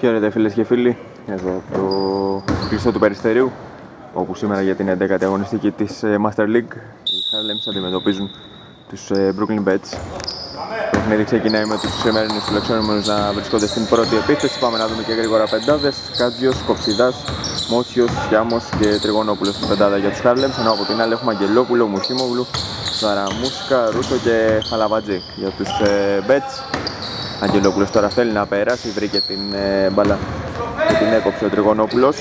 Χαίρετε φίλες και φίλοι, εδώ το κλειστό του Περιστερίου όπου σήμερα για την 11η αγωνιστική της ε, Master League οι Harlems αντιμετωπίζουν τους ε, Brooklyn Bets. Το παιχνίδι ξεκινάει με τους σημερινούς φιλοξενούμενους να βρισκόνται στην πρώτη επίθεση. Πάμε να δούμε και γρήγορα πεντάδες. Κάτζιος, Κοψιδάς, Μότσιος, Γιάμος και Τριγωνόπουλος στην πεντάδα για τους Harlems. Ενώ από την άλλη έχουμε Αγγελόπουλο, Μουσίμογλου, Σαραμούσκα, Ρούσο και Χαλαβατζή για τους ε, Bets Αγγελόπουλος τώρα θέλει να περάσει, βρήκε την ε, μπάλα και την έκοψε ο Τριγωνόπουλος.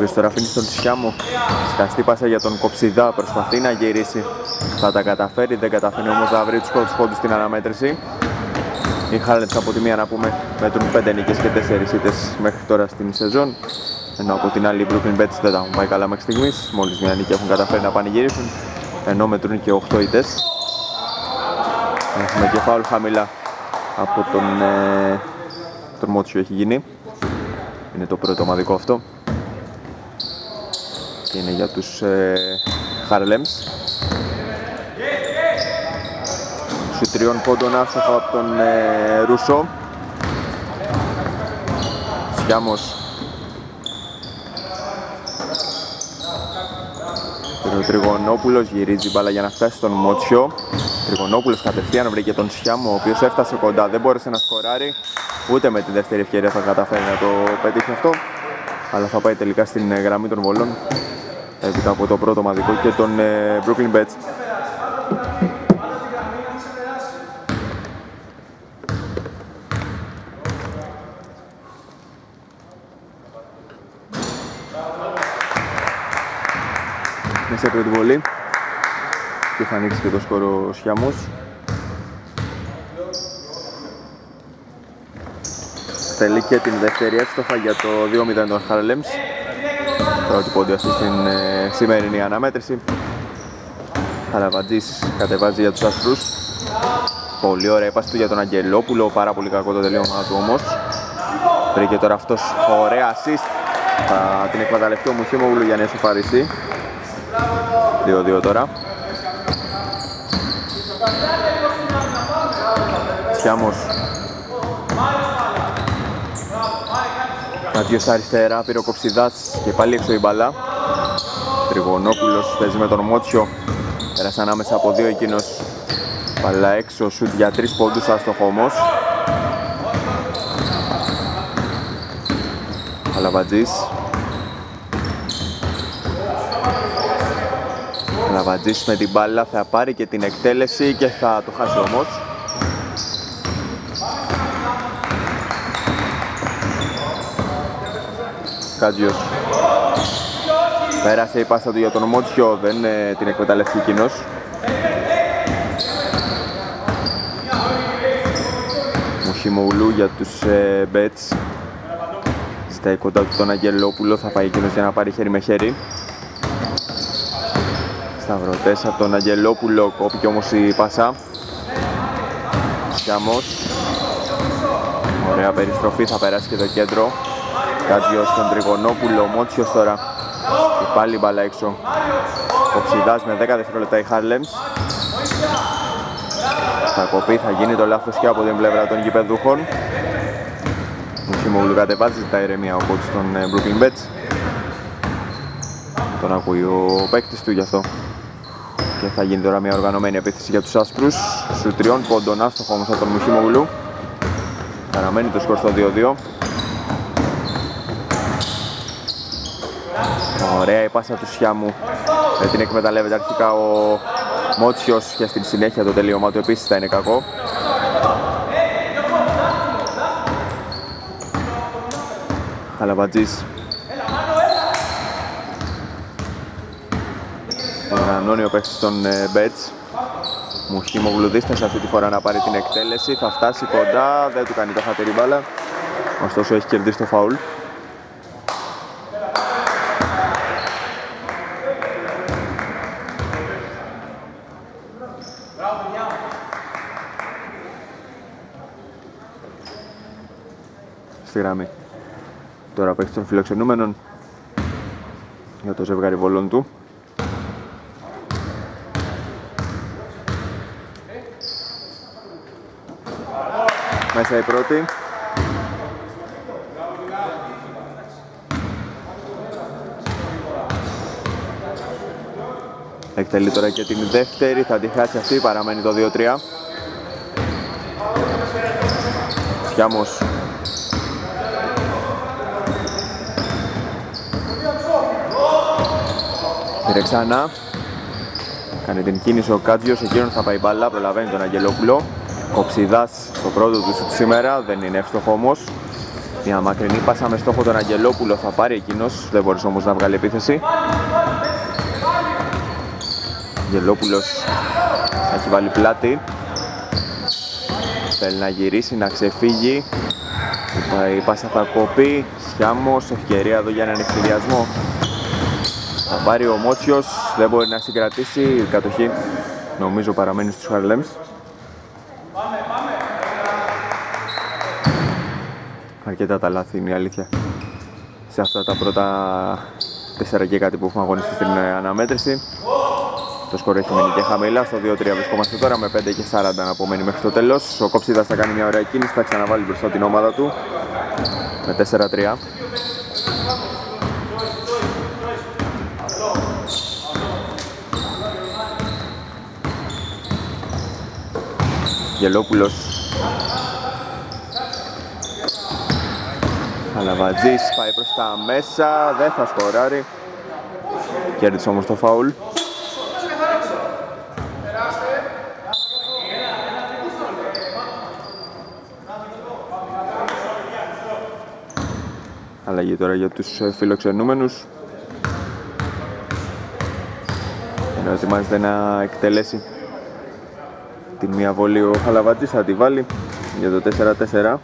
Ο τώρα αφήνει στον Τσιάμο, σκαστή πάσα για τον Κοψιδά, προσπαθεί να γυρίσει, θα τα καταφέρει, δεν καταφέρει όμως να βρει τους πρώτους πόντους στην αναμέτρηση. Οι Χάλετς από τη μία να πούμε μετρούν 5 νίκες και 4 ήττες μέχρι τώρα στην σεζόν. Ενώ από την άλλη οι Brooklyn Bets δεν τα έχουν πάει καλά μέχρι στιγμής. Μόλις μια νίκη έχουν καταφέρει να πανηγυρίσουν ενώ μετρούν και 8 ήττες Έχουμε και φάουλ χαμηλά από τον, ε, τον Μότσιο έχει γίνει. Είναι το πρώτο ομαδικό αυτό. Και είναι για τους ε, Χαρλέμς. Σου τριών πόντων άστοχο από τον ε, Ρουσό. Σιάμος. Ο Τριγωνόπουλος γυρίζει μπάλα για να φτάσει στον Μότσιο. Τριγωνόπουλος κατευθείαν βρήκε τον Σιάμο, ο οποίος έφτασε κοντά, δεν μπόρεσε να σκοράρει. Ούτε με τη δεύτερη ευκαιρία θα καταφέρει να το πετύχει αυτό. Αλλά θα πάει τελικά στην ε, γραμμή των βολών. Έπειτα από το πρώτο μαδικό και τον ε, Brooklyn Bets. Μέσα πρώτη βολή και θα ανοίξει και το σκόρο ο Σιάμος. Θέλει και την δεύτερη εύστοχα για το 2-0 των Χαρλέμς. Πρώτη πόντιο αυτή στην ε, σημερινή αναμέτρηση. Χαραβατζής κατεβάζει για τους αστρούς. Πολύ ωραία η του για τον Αγγελόπουλο, πάρα πολύ κακό το τελείωμα του όμως. Βρήκε τώρα αυτός ωραία assist. Θα την εκμεταλλευτεί ο Μουχήμογλου για να εσωφαριστεί. 2-2 τώρα. Σιάμος Ματιός αριστερά, πήρε ο Κοψιδάς και πάλι έξω η μπαλά. Τριγωνόπουλος παίζει με τον Μότσιο. Πέρασε ανάμεσα από δύο εκείνος. Μπαλά έξω, σουτ για τρεις πόντους άστοχο όμως. Αλαβατζής Αλαβατζής με την μπάλα θα πάρει και την εκτέλεση και θα το χάσει όμως Κάτζιος Πέρασε η πάσα του για τον Μότσιο, δεν ε, την εκμεταλλευτεί εκείνος. Μουχιμοουλού για τους ε, Bets. Ζητάει κοντά του τον Αγγελόπουλο, θα πάει εκείνος για να πάρει χέρι με χέρι. Σταυρωτές από τον Αγγελόπουλο, κόπηκε όμως η πάσα. Σιάμος. Ωραία περιστροφή, θα περάσει και το κέντρο. Κάτζιος στον Τριγωνόπουλο, Μότσιος τώρα. Και πάλι μπάλα έξω. Οξυδάς με 10 δευτερόλεπτα η Harlems Θα κοπεί, θα γίνει το λάθος και από την πλευρά των γηπεδούχων. Μουσιμογλου κατεβάζει τα ηρεμία ο κότσος των ε, Brooklyn Bets. Τον ακούει ο παίκτης του γι' αυτό. Και θα γίνει τώρα μια οργανωμένη επίθεση για τους άσπρους. Σου τριών πόντων άστοχο όμως από τον Μουσιμογλου Παραμένει το σκορ στο 2-2 Ωραία η πάσα του Σιάμου. Ε, την εκμεταλλεύεται αρχικά ο Μότσιος και στην συνέχεια το τελείωμα του επίσης θα είναι κακό. Χαλαβατζής. Οργανώνει ο παίκτης των ε, Μπέτς. Μουχήμογλου δίστασε αυτή τη φορά να πάρει την εκτέλεση. Θα φτάσει κοντά, δεν του κάνει το χατερή μπάλα. Ωστόσο έχει κερδίσει το φαουλ. Στη γραμμή. Τώρα παίξει των φιλοξενούμενων για το ζευγάρι βολών του. Μέσα η πρώτη. Εκτελεί τώρα και την δεύτερη, θα τη χάσει αυτή, παραμένει το 2-3. Σιάμος. Πήρε ξανά. Κάνει την κίνηση ο Κάτζιος, εκείνον θα πάει μπάλα, προλαβαίνει τον Αγγελόπουλο. Κοψιδάς στο πρώτο του σουτ σήμερα, δεν είναι εύστοχο όμως. Μια μακρινή πάσα με στόχο τον Αγγελόπουλο θα πάρει εκείνος, δεν μπορείς όμως να βγάλει επίθεση. Αγγελόπουλος έχει βάλει πλάτη. Θέλει να γυρίσει, να ξεφύγει. Η πάσα θα κοπεί. Σιάμος, ευκαιρία εδώ για έναν εκφυδιασμό. Θα πάρει ο Μότσιος, δεν μπορεί να συγκρατήσει. Η κατοχή νομίζω παραμένει στους Χαρλέμς. Αρκετά τα λάθη είναι η αλήθεια. Σε αυτά τα πρώτα 4 και κάτι που έχουμε αγωνιστεί στην αναμέτρηση. Το σκορ έχει μείνει και χαμηλά. Στο 2-3 βρισκόμαστε τώρα με 5 και 40 να απομένει μέχρι το τέλος. Ο Κοψίδας θα κάνει μια ωραία κίνηση, θα ξαναβάλει μπροστά την ομάδα του με 4-3. Γελόπουλος Αλαβατζής πάει προς τα μέσα, δεν θα σκοράρει. Κέρδισε όμως το φάουλ. Αλλαγή τώρα για τους ε, φιλοξενούμενους. Ενώ ετοιμάζεται να εκτελέσει την μία βολή ο Χαλαβάτης, θα τη βάλει για το 4-4.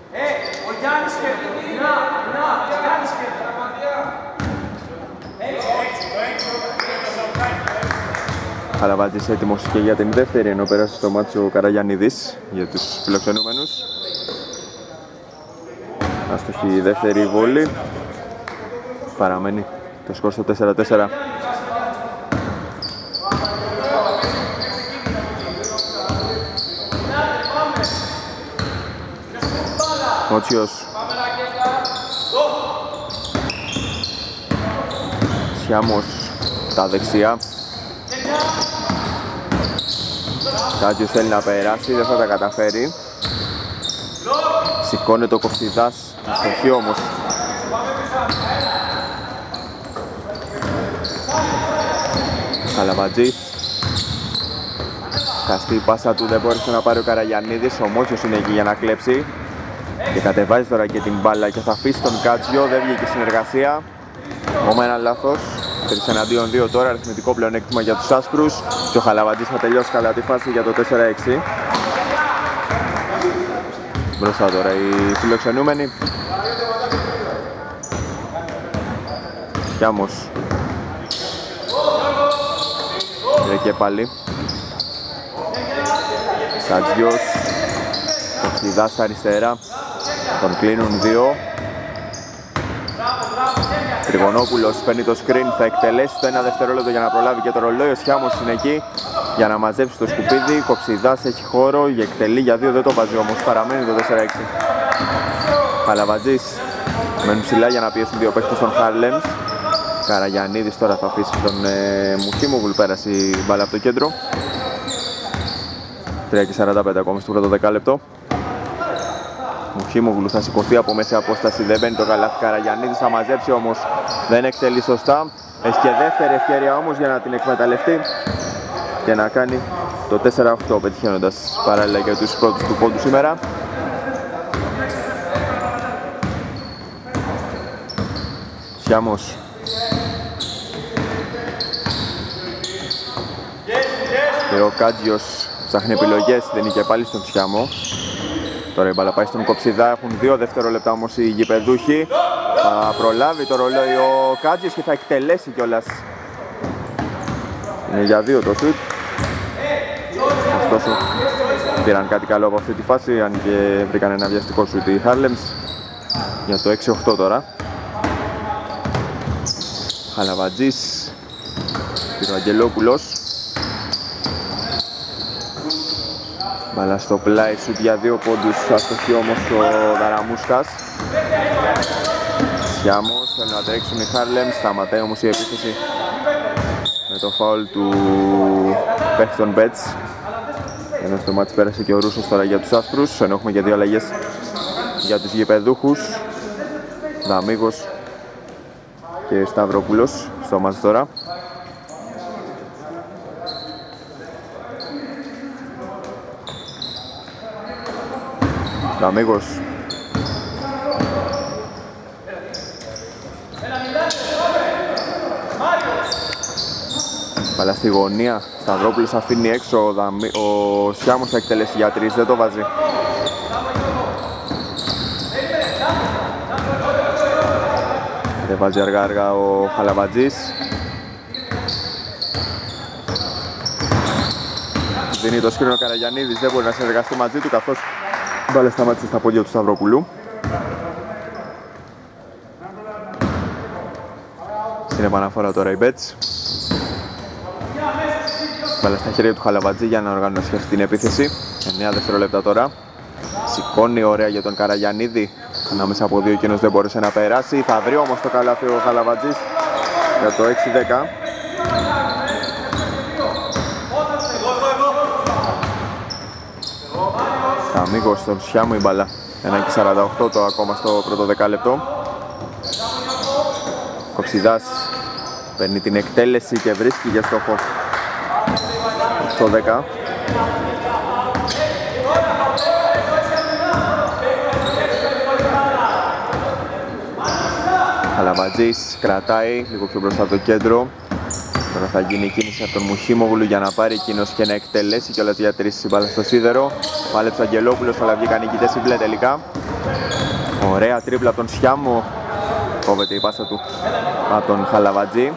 Χαλαβάτης έτοιμος και για την δεύτερη ενώ πέρασε στο μάτσο Καραγιαννίδης για τους φιλοξενούμενους. Άστοχη η δεύτερη βόλη. Παραμένει το σκορ στο 4-4. Μότσιος. Σιάμος τα δεξιά. Κάτιος θέλει να περάσει, δεν θα τα καταφέρει. Σηκώνεται ο Κοφτιδάς, αστοχή όμως. Καλαβατζής. Καστή η πάσα του δεν μπόρεσε να πάρει ο Καραγιαννίδης, ο Μότσιος είναι εκεί για να κλέψει. Και κατεβάζει τώρα και την μπάλα και θα αφήσει τον Κάτσιο, δεν βγήκε συνεργασία. Ακόμα ένα λάθος. 3 εναντίον 2 τώρα, αριθμητικό πλεονέκτημα για τους άσπρους. Και ο Χαλαβατζής θα τελειώσει καλά τη φάση για το 4-6. Μπροστά τώρα οι φιλοξενούμενοι. Σιάμος. Πήρε και πάλι. Σατζιός. Κοξιδάς στα αριστερά. Τον κλείνουν δύο. Τριγωνόπουλος παίρνει το screen, θα εκτελέσει το ένα δευτερόλεπτο για να προλάβει και το ρολόι. Ο Σιάμος είναι εκεί για να μαζέψει το σκουπίδι. Κοψιδάς έχει χώρο, η εκτελεί για δύο, δεν το βάζει όμως, παραμένει το 4-6. Παλαβατζής μένουν ψηλά για να πιέσουν δύο παίχτες των Harlems. Καραγιαννίδης τώρα θα αφήσει τον ε, Μουχίμογλου πέρασε η μπάλα από το κέντρο. 3 και 45 ακόμα στο πρώτο δεκάλεπτο. Μουχίμογλου θα σηκωθεί από μέση απόσταση, δεν μπαίνει το καλάθι Καραγιαννίδης, θα μαζέψει όμως, δεν εκτελεί σωστά. Έχει και δεύτερη ευκαιρία όμως για να την εκμεταλλευτεί και να κάνει το 4-8 πετυχαίνοντας παράλληλα και τους πρώτους του πόντου σήμερα. Σιάμος. Και ο Κάτζιος ψάχνει επιλογές, δεν είχε πάλι στον Σιάμο. Τώρα η μπάλα πάει στον Κοψιδά, έχουν δύο δευτερόλεπτα όμως οι γηπεδούχοι. Θα προλάβει το ρολόι ο Κάτζιος και θα εκτελέσει κιόλας. Είναι για δύο το σουτ. Ωστόσο, πήραν κάτι καλό από αυτή τη φάση, αν και βρήκαν ένα βιαστικό σουτ οι Harlems. Για το 6-8 τώρα. Χαλαβατζής, πήρε ο Αγγελόπουλος. Μπαλά στο πλάι σου για δύο πόντους, αστοχεί όμως ο Δαραμούσκας. Σιάμος, θέλουν να τρέξουν οι Χάρλεμ, σταματάει όμως η επίθεση με το φάουλ του παίχτη των Bets. Ενώ στο ματς πέρασε και ο Ρούσος τώρα για τους άσπρους, ενώ έχουμε και δύο αλλαγές για τους γηπεδούχους. Δαμίγος και Σταυρόπουλος στο μάτς τώρα. Δαμίγος Μπαλά στη γωνία, Σταυρόπουλος αφήνει έξω, ο, Δαμί... ο Σιάμος θα εκτελέσει για τρεις, δεν το βάζει. Δεν βάζει αργά αργά ο Χαλαβατζής. Δίνει το σκρίνο ο Καραγιαννίδης, δεν μπορεί να συνεργαστεί μαζί του καθώς μπάλα σταμάτησε στα πόδια του Σταυρόπουλου. Στην επαναφορά τώρα η Μπέτς. Μπάλα στα χέρια του Χαλαβατζή για να οργανώσει την επίθεση. 9 δευτερόλεπτα τώρα. Σηκώνει ωραία για τον Καραγιαννίδη. Ανάμεσα από δύο εκείνος δεν μπορούσε να περάσει. Θα βρει όμως το καλάθι ο Χαλαβατζής για το 6-10. Αμίγος στον Σιάμου η μπαλά. 1 το ακόμα στο πρώτο δεκάλεπτο. Κοψιδάς παίρνει την εκτέλεση και βρίσκει για στόχο στο 10. Αλαβατζής κρατάει λίγο πιο μπροστά από το κέντρο. Τώρα θα γίνει κίνηση από τον Μουχίμογλου για να πάρει εκείνος και να εκτελέσει και όλα για τρεις μπάλα στο σίδερο. Πάλεψε ο Αγγελόπουλος, αλλά βγήκαν νικητές η μπλε τελικά. Ωραία τρίπλα από τον Σιάμο. Κόβεται η πάσα του από τον Χαλαβατζή.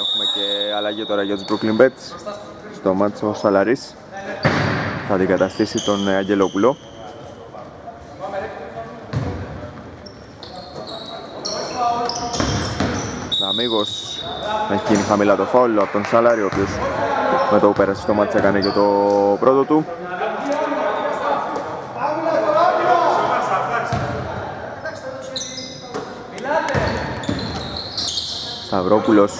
Έχουμε και αλλαγή τώρα για τους Brooklyn Bets. Στο μάτσο ο Σαλαρίς θα αντικαταστήσει τον Αγγελόπουλο. Αμίγος έχει γίνει χαμηλά το φάουλ από τον Σαλάρι ο οποίος με το που πέρασε στο μάτς έκανε και το πρώτο του. Σταυρόπουλος.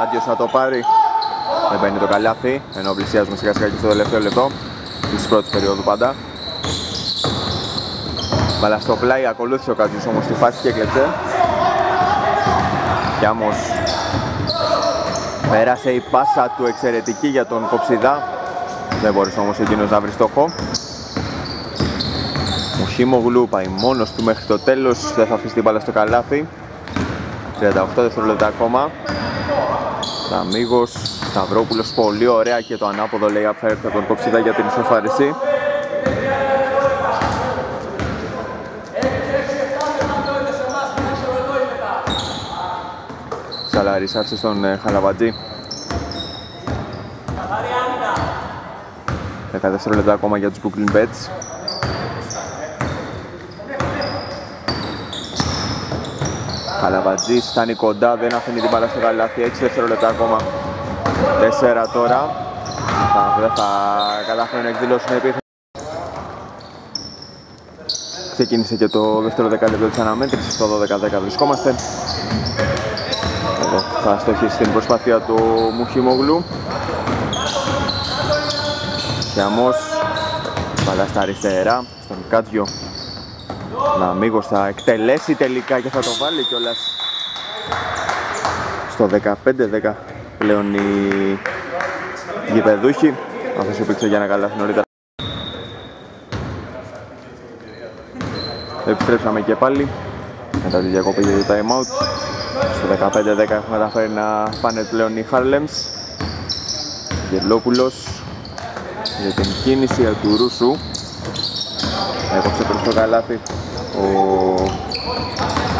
Κάντιος θα το πάρει. Δεν παίρνει το καλάθι. Ενώ πλησιάζουμε σιγά σιγά και στο τελευταίο λεπτό της πρώτης περίοδου πάντα. Μπαλά στο πλάι ακολούθησε ο Κάντιος όμως τη φάση και έκλεψε. Γιάμος Πέρασε η πάσα του εξαιρετική για τον Κοψιδά. Δεν μπορούσε όμως εκείνος να βρει στόχο Μουχίμογλου πάει μόνος του μέχρι το τέλος. Δεν θα αφήσει την μπάλα στο καλάθι. 38 δευτερόλεπτα ακόμα. Ταμίγος Σταυρόπουλος πολύ ωραία και το ανάποδο λέει θα έρθει από τον Κοψιδά για την ισοφάριση Σαλάρης άφησε στον ε, Χαλαβατζή 14 λεπτά ακόμα για τους Brooklyn Bets. Χαλαβατζής φτάνει κοντά, δεν αφήνει την μπάλα στο καλάθι. 6 δευτερόλεπτα ακόμα. 4 τώρα. Θα, δεν θα καταφέρουν να εκδηλώσουν επίθεση. Ξεκίνησε και το δεύτερο δεκάλεπτο της αναμέτρησης, το 12-10 βρισκόμαστε θα στοχίσει στην προσπάθεια του Μουχιμόγλου Σιαμός Παλά στα αριστερά στον Κάτζιο. Να μήγος θα εκτελέσει τελικά και θα το βάλει κιόλας. Στο 15-10 πλέον οι γηπεδούχοι. Αυτός υπήρξε για να καλάθει νωρίτερα. Επιστρέψαμε και πάλι. Μετά τη διακοπή για το time out στο 15-10 έχουμε καταφέρει να πάνε πλέον οι Harlems. Γερλόπουλος για την κίνηση του Ρούσου. Έκοψε προς το καλάθι ο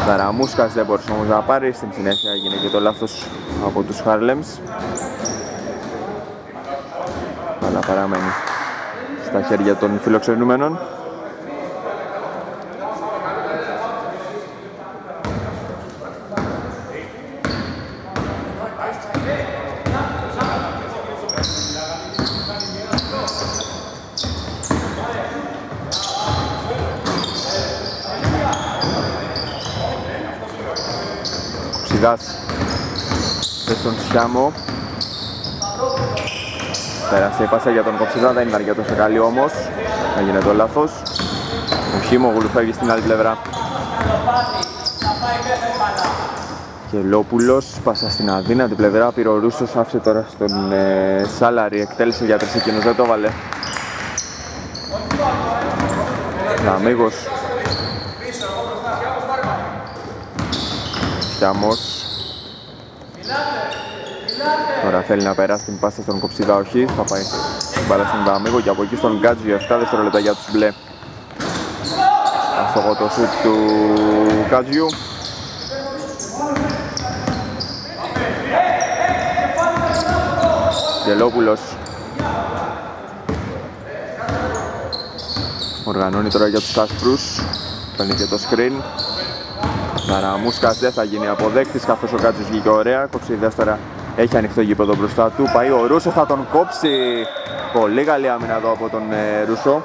Καραμούσκας δεν μπορούσε όμως να πάρει. Στην συνέχεια έγινε και το λάθος από τους Harlems. Αλλά παραμένει στα χέρια των φιλοξενούμενων. Κοψιδάς θες τον Σιάμο Πέρασε η πάσα για τον Κοψιδά, δεν ήταν για τόσο καλή όμως. Έγινε το λάθος. Ο Χίμογλου φεύγει στην άλλη πλευρά. Και Λόπουλος, πάσα στην αδύνατη πλευρά, πήρε ο Ρούσος, άφησε τώρα στον ε, Σάλαρη, εκτέλεσε για τρεις εκείνος, δεν το βάλε. Αμίγος. Στιάμος. Τώρα θέλει να περάσει την πάσα στον Κοψιδά, όχι, θα πάει την μπάλα στον Δαμίγο και από εκεί στον Γκάτζιο, 7 δευτερόλεπτα για τους μπλε. Αυτό το σουτ του Γκάτζιου. Γελόπουλος Οργανώνει τώρα για τους άσπρους Παίρνει και το screen Καραμούσκας δεν θα γίνει αποδέκτης καθώς ο Κάτσος βγήκε ωραία. Κοψιδές τώρα έχει ανοιχτό γήπεδο μπροστά του. Πάει ο Ρούσο θα τον κόψει. Πολύ καλή άμυνα εδώ από τον ε, Ρούσο.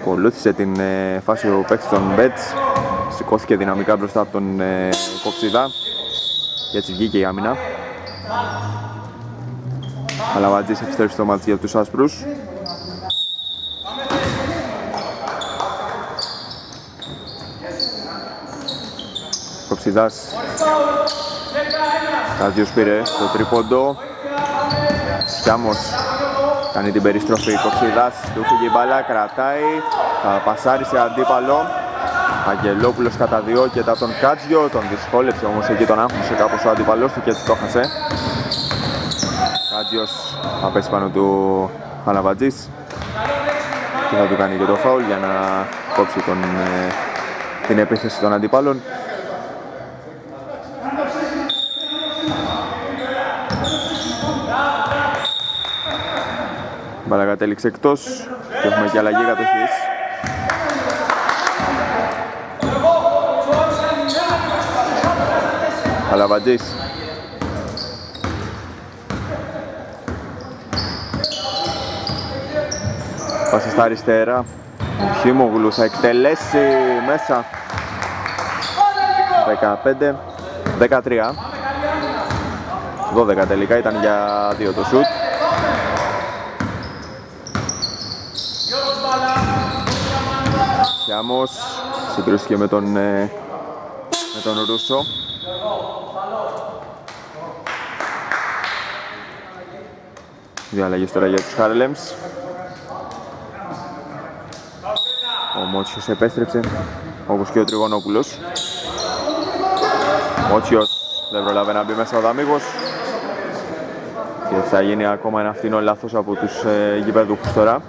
Ακολούθησε την ε, φάση ο παίκτης των Μπέτς. Σηκώθηκε δυναμικά μπροστά από τον ε, Κοψιδά. Και έτσι βγήκε η άμυνα. Αλαβατζής επιστρέφει στο μάτς για τους άσπρους. Κοψιδάς Κάζιος πήρε το τρίποντο. Σιάμος κάνει την περιστροφή. Κοψιδάς του φύγει η μπάλα, κρατάει. Θα πασάρει σε αντίπαλο. Αγγελόπουλος κατά δυο και τα τον Κάτζιο. Τον δυσκόλεψε όμως εκεί τον άγχωσε κάπως ο αντίπαλος του και έτσι το χασε Κάτζιος θα πέσει πάνω του Χαλαβατζής και θα του κάνει και το φάουλ για να κόψει τον, ε, την επίθεση των αντιπάλων. Μπαλά κατέληξε εκτός και έχουμε και αλλαγή κατοχής. Χαλαβατζής Πάσα στα αριστερά. Ο Χίμογλου θα εκτελέσει μέσα. 15, 13. 12 τελικά ήταν για δύο το σουτ. Σιάμος συγκρούστηκε με τον, ε, με τον Ρούσο. Δύο αλλαγές τώρα για τους Χάρλεμς. Ο Μότσιος επέστρεψε, όπως και ο Τριγωνόπουλος. Μότσιος δεν προλαβαίνει να μπει μέσα ο Δαμίγος. Και θα γίνει ακόμα ένα φθηνό λάθος από τους ε, γηπέδουχους τώρα.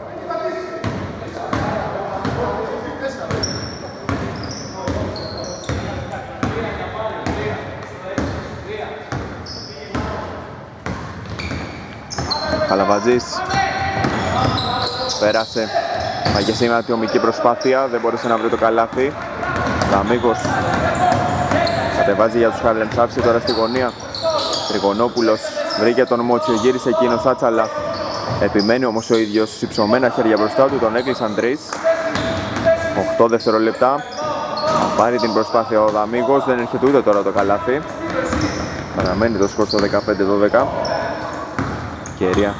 Καλαβατζής πέρασε Μαγιασή με ατομική προσπάθεια, δεν μπορούσε να βρει το καλάθι. Δαμίκος κατεβάζει για τους Harlem Άφησε τώρα στη γωνία. Τριγωνόπουλος βρήκε τον Μότσιο, γύρισε εκείνος άτσαλα. Επιμένει όμως ο ίδιος υψωμένα χέρια μπροστά του, τον έκλεισαν τρεις. 8 δευτερόλεπτα. Θα πάρει την προσπάθεια ο Δαμίγος, δεν έρχεται ούτε τώρα το καλάθι. Παραμένει το σκορ στο 15-12. Κερία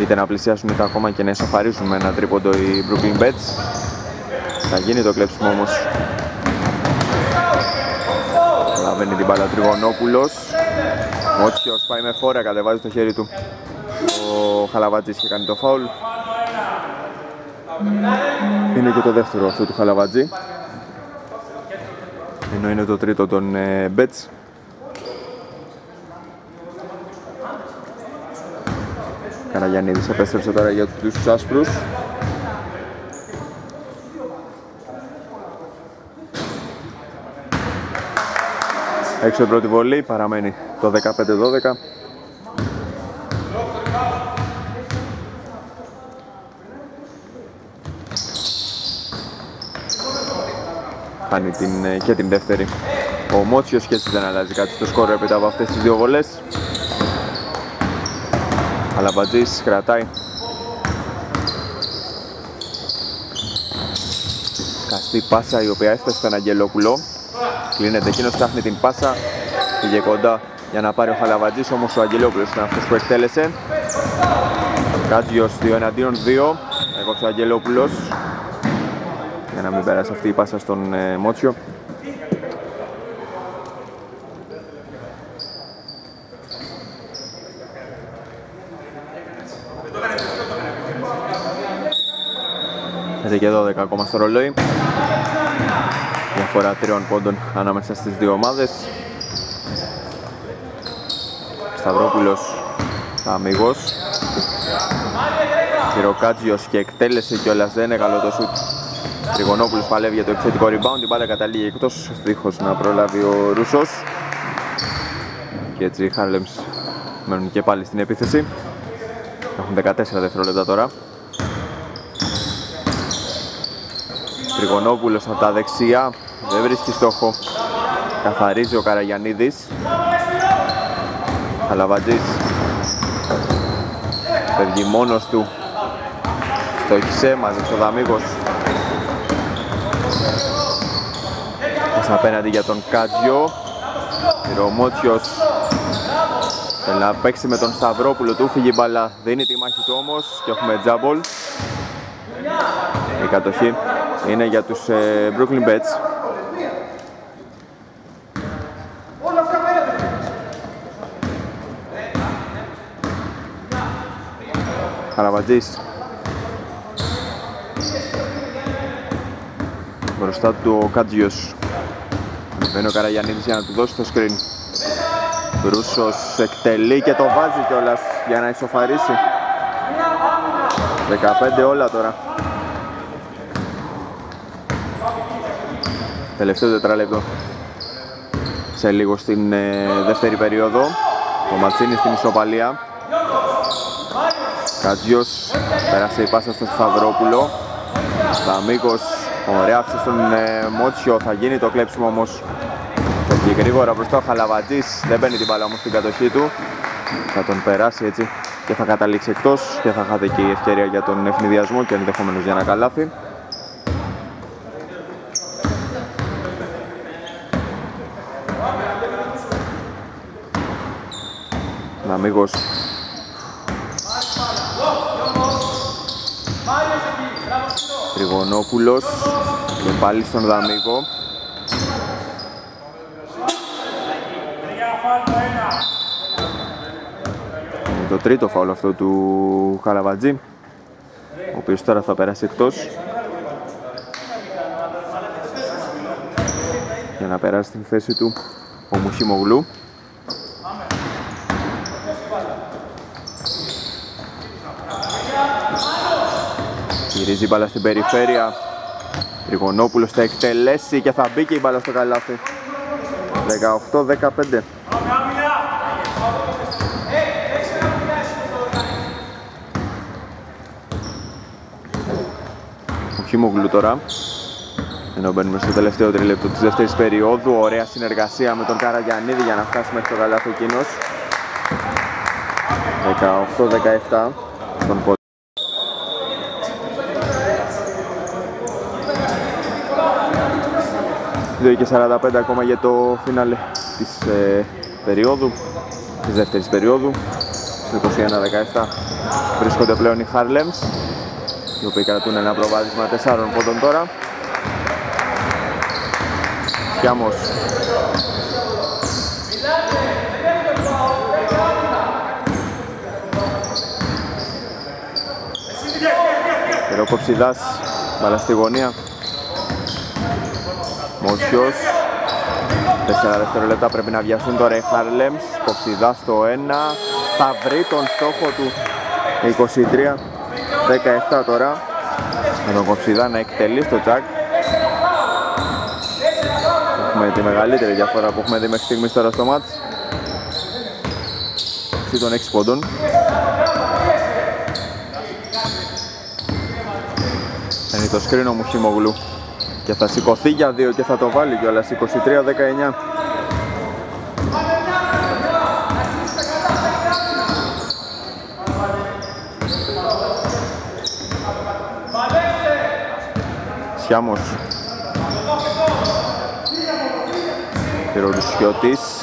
είτε να πλησιάσουν είτε ακόμα και να εσωφαρίσουν με ένα τρίποντο οι Brooklyn Bets. Θα γίνει το κλέψιμο όμως. Λαβαίνει την μπάλα Τριγωνόπουλος. Μότσιος πάει με φόρα, κατεβάζει το χέρι του. Ο Χαλαβάτζης είχε κάνει το φάουλ. Είναι και το δεύτερο αυτό του Χαλαβάτζη. Ενώ είναι το τρίτο των Bets. Καραγιαννίδης επέστρεψε τώρα για τους άσπρους. Έξω η πρώτη βολή, παραμένει το 15-12. Χάνει την, ε, και την δεύτερη. Ο Μότσιος και έτσι δεν αλλάζει κάτι στο σκόρο έπειτα από αυτές τις δύο βολές. Αλαμπατζής κρατάει. Καστή πάσα η οποία έφτασε στον Αγγελόπουλο. Κλείνεται εκείνος, ψάχνει την πάσα. πήγε κοντά για να πάρει ο Χαλαβατζής, όμως ο Αγγελόπουλος ήταν αυτός που εκτέλεσε. Κάτζιος 2 εναντίον 2, έκοψε ο Αγγελόπουλος για να μην πέρασε αυτή η πάσα στον ε, Μότσιο. Έχετε και 12 ακόμα στο ρολόι. Διαφορά τριών πόντων ανάμεσα στις δύο ομάδες. Σταυρόπουλος αμίγος. Κυροκάτζιος και εκτέλεσε κιόλας, δεν είναι καλό το σουτ. Τριγωνόπουλος παλεύει για το επιθετικό rebound, η μπάλα καταλήγει εκτός δίχως να προλάβει ο Ρούσος. Και έτσι οι Harlems μένουν και πάλι στην επίθεση. Έχουν 14 δευτερόλεπτα τώρα. Τριγωνόπουλος από τα δεξιά, δεν βρίσκει στόχο. Καθαρίζει ο Καραγιαννίδης. Χαλαβατζής φεύγει μόνος του. Στόχισε, μαζέψε ο Δαμίγος. Πάσα απέναντι για τον Κάτζιο. Ρωμότσιος θέλει να παίξει με τον Σταυρόπουλο του, φύγει μπαλά, δίνει τη μάχη του όμως και έχουμε τζάμπολ. Η κατοχή είναι για τους ε, Brooklyn Bets. Χαραβατζής Μπροστά του ο Κάτζιος. Μπαίνει ο Καραγιαννίδης για να του δώσει το screen. Ρούσος εκτελεί και το βάζει κιόλας για να ισοφαρίσει. 15 όλα τώρα Τελευταίο τετράλεπτο σε λίγο στην ε, δεύτερη περίοδο. Ο Ματσίνης στην ισοπαλία. Κατζιος πέρασε η πάσα στο Σταυρόπουλο. Σταμίκος ωραία άφησε στον ε, Μότσιο. Θα γίνει το κλέψιμο όμως. Και γρήγορα μπροστά ο Χαλαβατζής. Δεν μπαίνει την μπάλα όμως στην κατοχή του. Θα τον περάσει έτσι και θα καταλήξει εκτός και θα χάτε και η ευκαιρία για τον ευνηδιασμό και ενδεχομένως για ένα καλάθι Αμίγος. Τριγωνόπουλος και πάλι στον Δαμίγο. Το τρίτο φάουλ αυτό του Χαραβατζή ο οποίος τώρα θα περάσει εκτός. Για να περάσει στην θέση του ο Μουχίμογλου Γυρίζει η μπάλα στην περιφέρεια. Τριγωνόπουλος θα εκτελέσει και θα μπει και η μπάλα στο καλάθι. 18-15. Ο Χιμογλου τώρα. Ενώ μπαίνουμε στο τελευταίο τριλεπτό της δεύτερης περίοδου. Ωραία συνεργασία με τον Καραγιαννίδη για να φτάσει μέχρι το καλάθι εκείνος. 18-17 στον 2 και 45 ακόμα για το φινάλε της ε, περίοδου, της δεύτερης περίοδου. Στο 21-17 βρίσκονται πλέον οι Harlems, οι οποίοι κρατούν ένα προβάδισμα 4 πόντων τώρα. Σιάμος Ροκοψιδάς, μπαλά στη γωνία. Μόσιος 4 δευτερόλεπτα πρέπει να βιαστούν τώρα οι Harlems. Κοψιδά στο 1 Θα βρει τον στόχο του 23 17 τώρα. Με τον Κοψιδά να εκτελεί στο τσακ. Έχουμε τη μεγαλύτερη διαφορά που έχουμε δει μέχρι στιγμής τώρα στο μάτς. Αυτή των 6 πόντων. Είναι το σκρίνο μου Χιμογλου και θα σηκωθεί για δύο και θα το βάλει κιόλας. 23-19 Σιάμος. Πυρολουσιώτης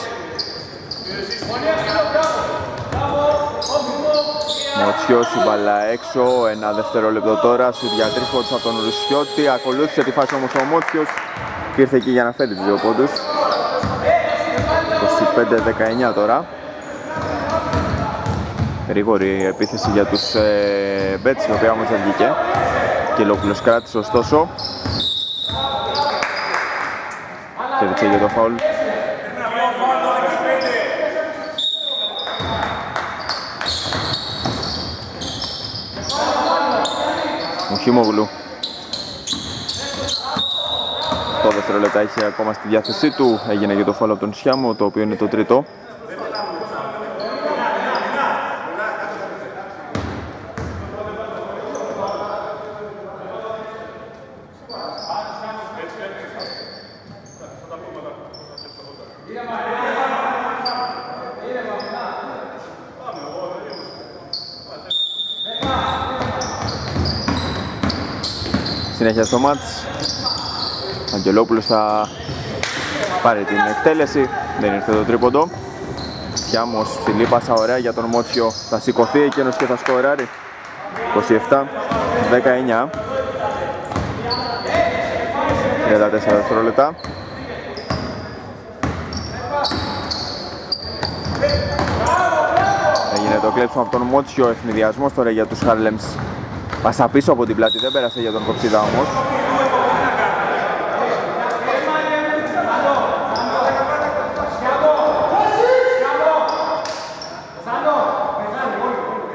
Μότσιος, η μπαλά έξω, ένα δευτερόλεπτο τώρα, σου για τρεις πόντους από τον Ρουσιώτη, ακολούθησε τη φάση όμως ο Μότσιος και ήρθε εκεί για να φέρει τους δύο πόντους. 25-19 τώρα. Γρήγορη επίθεση για τους ε, Μπέτς, η οποία όμως δεν βγήκε. Και Λόπουλος κράτησε ωστόσο. Και για το φάουλ Χιμόγλου. Το δευτερόλεπτα είχε ακόμα στη διάθεσή του. Έγινε για το φάλο από τον Σιάμο, το οποίο είναι το τρίτο. Συνέχεια στο μάτς. Αγγελόπουλος θα πάρει την εκτέλεση, δεν ήρθε το τρίποντο. Πιάμος ψηλή πάσα ωραία για τον Μότσιο, θα σηκωθεί εκείνος και θα σκοράρει. 27-19. 34 δευτερόλεπτα. Έγινε το κλέψιμο από τον Μότσιο, ευνηδιασμός τώρα για τους Harlems Πάσα πίσω από την πλάτη, δεν πέρασε για τον Κοψίδα όμως.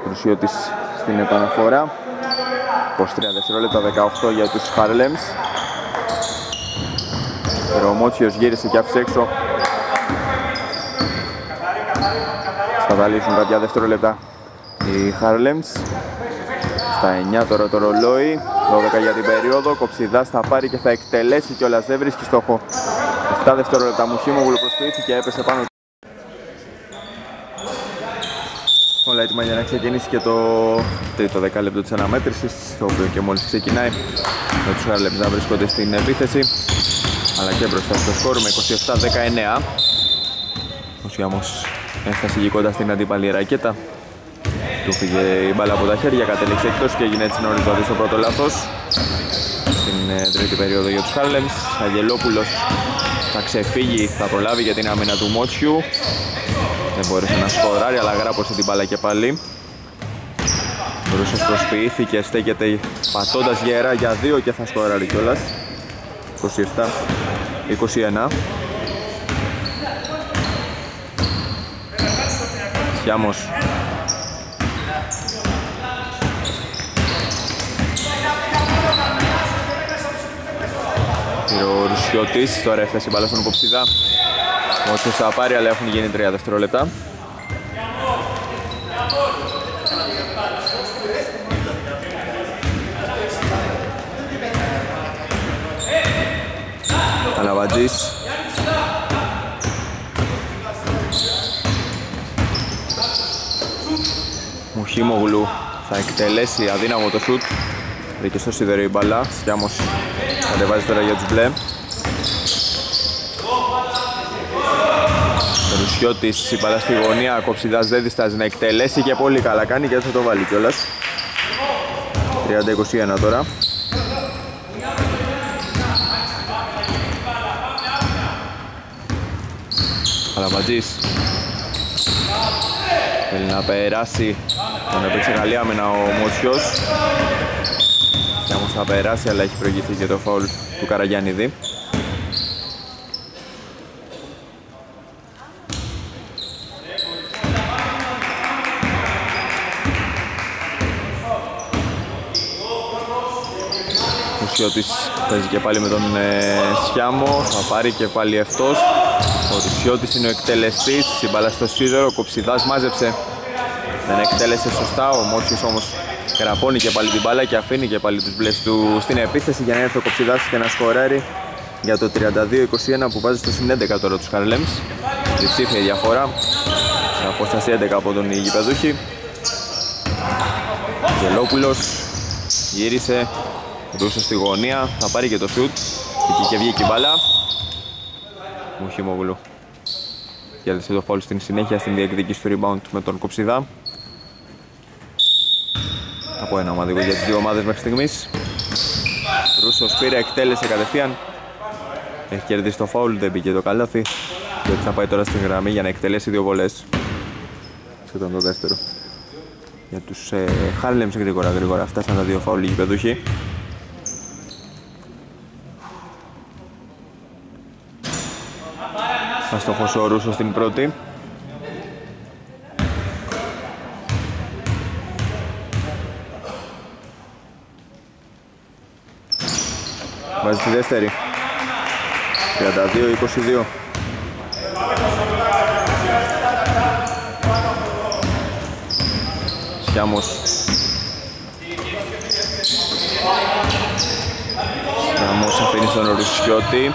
Ρουσιώτης στην επαναφορά. 23 δευτερόλεπτα, 18 για τους Χαρλέμς. Ρωμότσιος γύρισε και άφησε έξω. Σταδαλίσουν κάποια δευτερόλεπτα οι Χαρλέμς. Στα 9 τώρα το ρολόι, 12 για την περίοδο, Κοψιδάς θα πάρει και θα εκτελέσει κιόλας, δεν βρίσκει στόχο. 7 δευτερόλεπτα. Μουχίμογλου προσποιήθηκε, έπεσε πάνω. Όλα έτοιμα για να ξεκινήσει και το τρίτο δεκάλεπτο της αναμέτρησης, το οποίο και μόλις ξεκινάει. Με τους Harlems να βρίσκονται στην επίθεση. Αλλά και μπροστά στο σκορ με 27-19 ο Σιάμος έφτασε εκεί κοντά στην αντίπαλη ρακέτα του φύγε η μπάλα από τα χέρια, κατέληξε εκτός και έγινε έτσι νωρίς δηλαδή στο πρώτο λάθος. Στην ε, τρίτη περίοδο για τους Χάρλεμς. Αγγελόπουλος θα ξεφύγει, θα προλάβει για την άμυνα του Μότσιου. Δεν μπόρεσε να σκοράρει, αλλά γράπωσε την μπάλα και πάλι. Ο Ρούσος προσποιήθηκε, στέκεται πατώντας γερά για δύο και θα σκοράρει κιόλας. 27-21. Σιάμος ο Ρουσιώτης, τώρα έφτασε η μπάλα στον Κοψιδά. Μότσος θα πάρει, αλλά έχουν γίνει 3 δευτερόλεπτα. Καλαβατζής. Μουχίμογλου θα εκτελέσει αδύναμο το σουτ. Βρήκε στο σίδερο η μπαλά, Σιάμος κατεβάζει τώρα για τους μπλε. Ρουσιώτης η μπαλά στη γωνία, Κοψιδάς δεν διστάζει να εκτελέσει και πολύ καλά κάνει και θα το βάλει κιόλας. 30-21 τώρα. Καλαματζής Θέλει να περάσει Τον έπαιξε καλή άμυνα ο Μότσιος και όμως θα περάσει αλλά έχει προηγηθεί και το φάουλ του Καραγιάννηδη. Ρουσιώτης παίζει και πάλι με τον ε, Σιάμο, θα πάρει και πάλι αυτός. Ο Ρουσιώτης είναι ο εκτελεστής, η μπάλα στο σίδερο, ο Κοψιδάς μάζεψε. Δεν εκτέλεσε σωστά, ο Μότσιος όμως Κραπώνει και πάλι την μπάλα και αφήνει και πάλι τους μπλες του στην επίθεση για να έρθει ο Κοψιδάς και να σκοράρει για το 32-21 που βάζει στο συν 11 τώρα τους Χαρλέμς. Τριψήφια η διαφορά. Σε απόσταση 11 από τον Ιγυπεδούχη. Γελόπουλος γύρισε, δούσε στη γωνία, θα πάρει και το σουτ. Εκεί και βγήκε η μπάλα. Μουχιμόγλου. Κέρδισε το φόλ στην συνέχεια στην διεκδίκηση του rebound με τον Κοψιδά. Από ένα ομαδικό για τις δύο ομάδες μέχρι στιγμής. Ρούσος πήρε, εκτέλεσε κατευθείαν. Έχει κερδίσει το φάουλ, δεν πήγε το καλάθι. Και έτσι θα πάει τώρα στην γραμμή για να εκτελέσει δύο βολές. Σχεδόν το δεύτερο. Για τους ε, Χάρλεμς γρήγορα γρήγορα φτάσαν τα δύο φάουλ γηπεδούχοι. Αστοχός ο Ρούσος στην πρώτη. Δεύτερη. 32-22. Σιάμος. Σιάμος αφήνει στον Ρουσιώτη.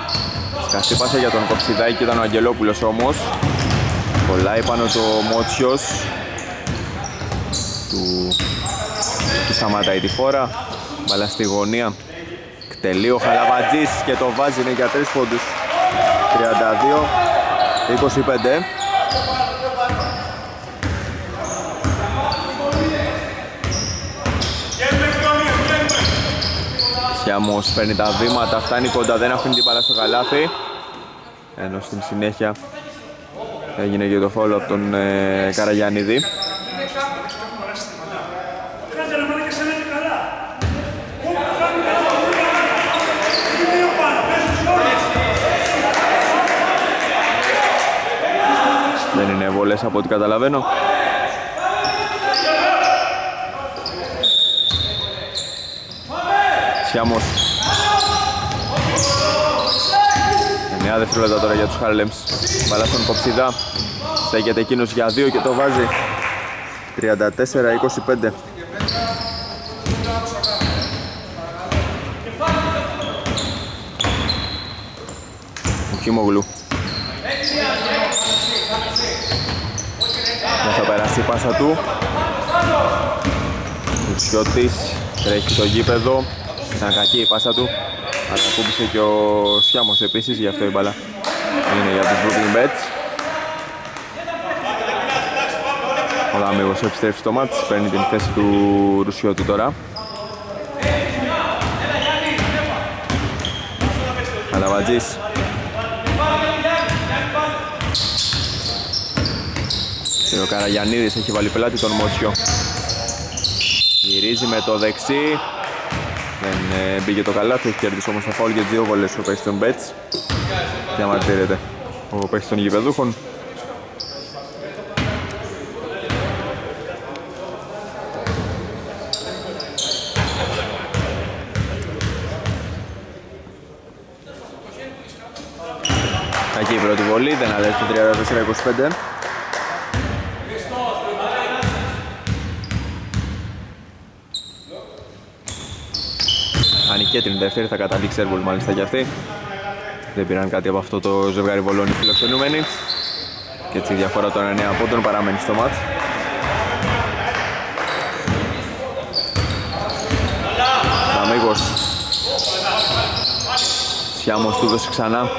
Σκαστή πάσα για τον Κοψιδάκη ήταν ο Αγγελόπουλος όμως. Κολλάει πάνω το Μότσιος. Του, του σταματάει τη φόρα. Μπαλά στη γωνία. Εκτελεί ο Χαλαβατζής και το βάζει είναι για 3 πόντους. 32 25 Σιάμος παίρνει τα βήματα, φτάνει κοντά, δεν αφήνει την μπάλα στο καλάθι. Ενώ στην συνέχεια έγινε και το φόλο από τον ε, Καραγιάννηδη Δεν είναι βολές από ό,τι καταλαβαίνω. Σιάμος. 9 δευτερόλεπτα τώρα για τους Χάρλεμς. Μπαλά στον Κοψιδά. Στέκεται εκείνος για 2 και το βάζει. 34-25. Ο Κιμόγλου. Δεν θα περάσει η πάσα του. Κουτσιώτης τρέχει στο γήπεδο. Ήταν κακή η πάσα του. Αλλά κούμπησε και ο Σιάμος επίσης, γι' αυτό η μπάλα είναι για τους Brooklyn Bets. Ο Δαμίγος επιστρέφει στο μάτς, παίρνει την θέση του Ρουσιώτη τώρα. Αλαβατζής Και ο Καραγιαννίδης έχει βάλει πελάτη τον Μότσιο. Γυρίζει με το δεξί. Δεν ε, μπήκε το καλάθι, έχει κερδίσει όμως τα φάουλ για δύο βολές ο παίχτης των Μπέτς. Διαμαρτύρεται ο παίχτης των γηπεδούχων. Κακή η πρώτη βολή, δεν αλλάζει το 34-25. Και την δεύτερη, θα καταλήξει Airball μάλιστα και αυτή. Δεν πήραν κάτι από αυτό το ζευγάρι βολώνει φιλοξενούμενοι. Και έτσι η διαφορά των 9 πόντων παραμένει στο μάτς. Δαμίγος. Σιάμος του δώσει ξανά.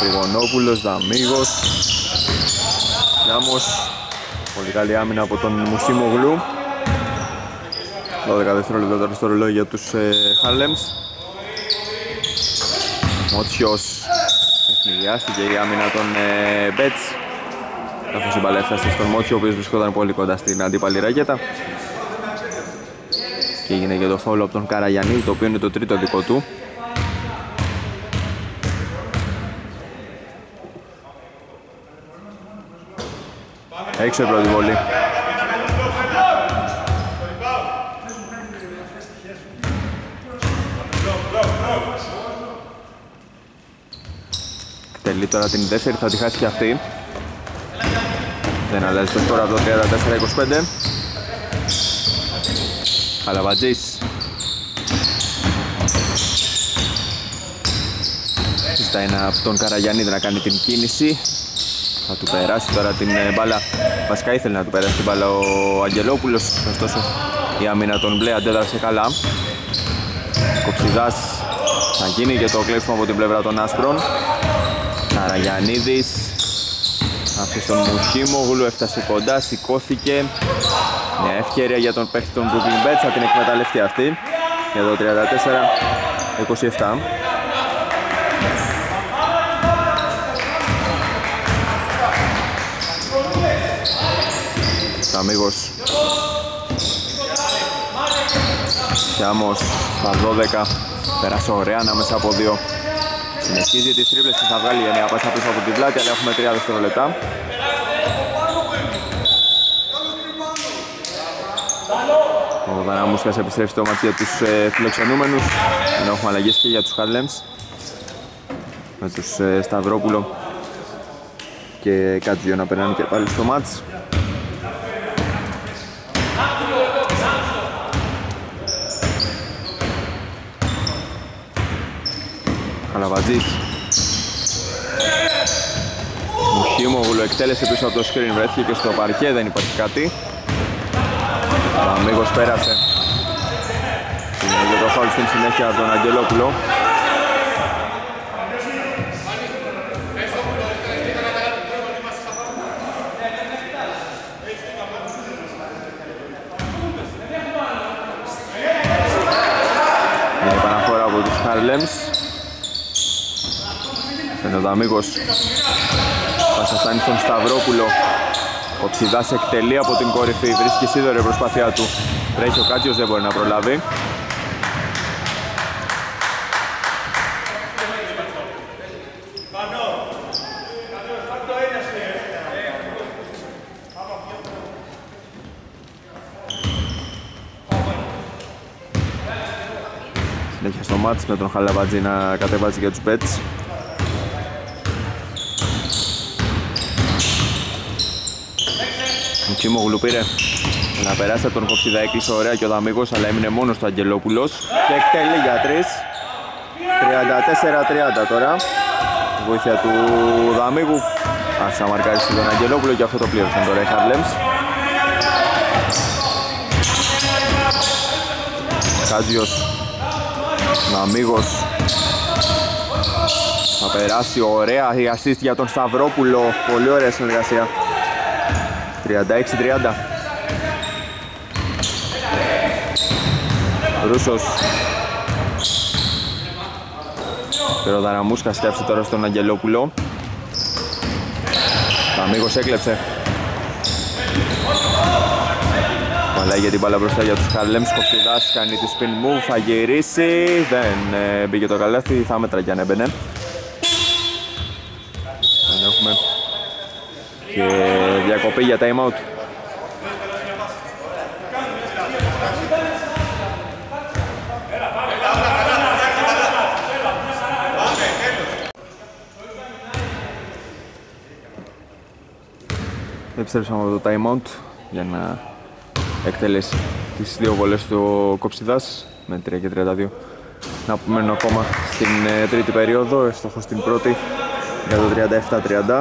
Τριγωνόπουλος, Δαμίγος. Σιάμος. Πολύ καλή άμυνα από τον Μουσίμογλου. 12 δευτερόλεπτα τώρα στο ρολόι για τους ε, Harlems. Μότσιος ευνηδιάστηκε η άμυνα των ε, Bets καθώς η μπαλά έφτασε στον Μότσιο ο οποίος βρισκόταν πολύ κοντά στην αντίπαλη ραγέτα και έγινε και το φόλο από τον Καραγιαννή το οποίο είναι το τρίτο δικό του. Έξω η πρώτη βολή Τελεί τώρα την δεύτερη, θα τη χάσει και αυτή. Δεν αλλάζει το σκορ από το 34-25. Χαλαβατζής. Ζητάει ένα από τον Καραγιάννη να κάνει την κίνηση. Θα του περάσει τώρα την ε, μπάλα. Βασικά ήθελε να του περάσει την μπάλα ο Αγγελόπουλος. Ωστόσο η άμυνα των μπλε αντέδρασε καλά. Κοψιδάς θα γίνει και το κλέψιμο από την πλευρά των άσπρων. Καραγιαννίδης. Άφησε τον Μουχίμογλου, έφτασε κοντά, σηκώθηκε. Μια ευκαιρία για τον παίχτη των Brooklyn Bets, θα την εκμεταλλευτεί αυτή. Εδώ 34-27. Αμίγος. Σιάμος στα 12 Πέρασε ωραία ανάμεσα από δύο Συνεχίζει τις τρίπλες και θα βγάλει για μια πάσα πίσω από την πλάτη αλλά έχουμε 3 δευτερόλεπτα. Ο Δαναμούσκας επιστρέφει στο μάτι για τους ε, φιλοξενούμενους. Ενώ έχουμε αλλαγές και για τους Harlems με τους ε, Σταυρόπουλο και Κάτζιο να περνάνε και πάλι στο μάτς Καλαβατζής Μουχίμογλου εκτέλεσε πίσω από το screen βρέθηκε και στο παρκέ δεν υπάρχει κάτι. Ο Αμίγος πέρασε. Για το φάουλ στην συνέχεια από τον Αγγελόπουλο. Μια επαναφορά από τους Harlems ο Δαμίγος. Θα σας φτάνει στον Σταυρόπουλο. Ο Ψιδάς εκτελεί από την κορυφή. Βρίσκει σίδωρη προσπάθειά του. Τρέχει ο Κάτζιος δεν μπορεί να προλάβει. Συνέχεια στο μάτς με τον Χαλαβατζή να κατεβάζει για τους Bets Τσίμογλου πήρε. Να περάσει από τον Κοψιδά, έκλεισε ωραία και ο Δαμίγος αλλά έμεινε μόνος του Αγγελόπουλος. Και εκτελεί για 3 34-30 τώρα. Βοήθεια του Δαμίγου Άρχισε να μαρκάρει τον Αγγελόπουλο και αυτό το πλήρωσαν τώρα οι Χαρλέμς Χάτζιος. Δαμίγος θα περάσει ωραία η assist για τον Σταυρόπουλο. Πολύ ωραία συνεργασία 36-30 Ρούσος. Περοδαραμούσκα σκέφτεται τώρα στον Αγγελόπουλο. Αμίγος έκλεψε. Παλάει για την μπάλα μπροστά για τους Χαρλέμ Σκοπιδάς κάνει τη spin move Θα γυρίσει. Δεν ε, μπήκε το καλάθι Θα μέτρα κι αν έμπαινε και διακοπή για time out. Επιστρέψαμε από το time out για να εκτελέσει τις δύο βολές του Κοψιδάς με 3 και 32 να πούμε ακόμα στην ε, τρίτη περίοδο, στόχο στην πρώτη για το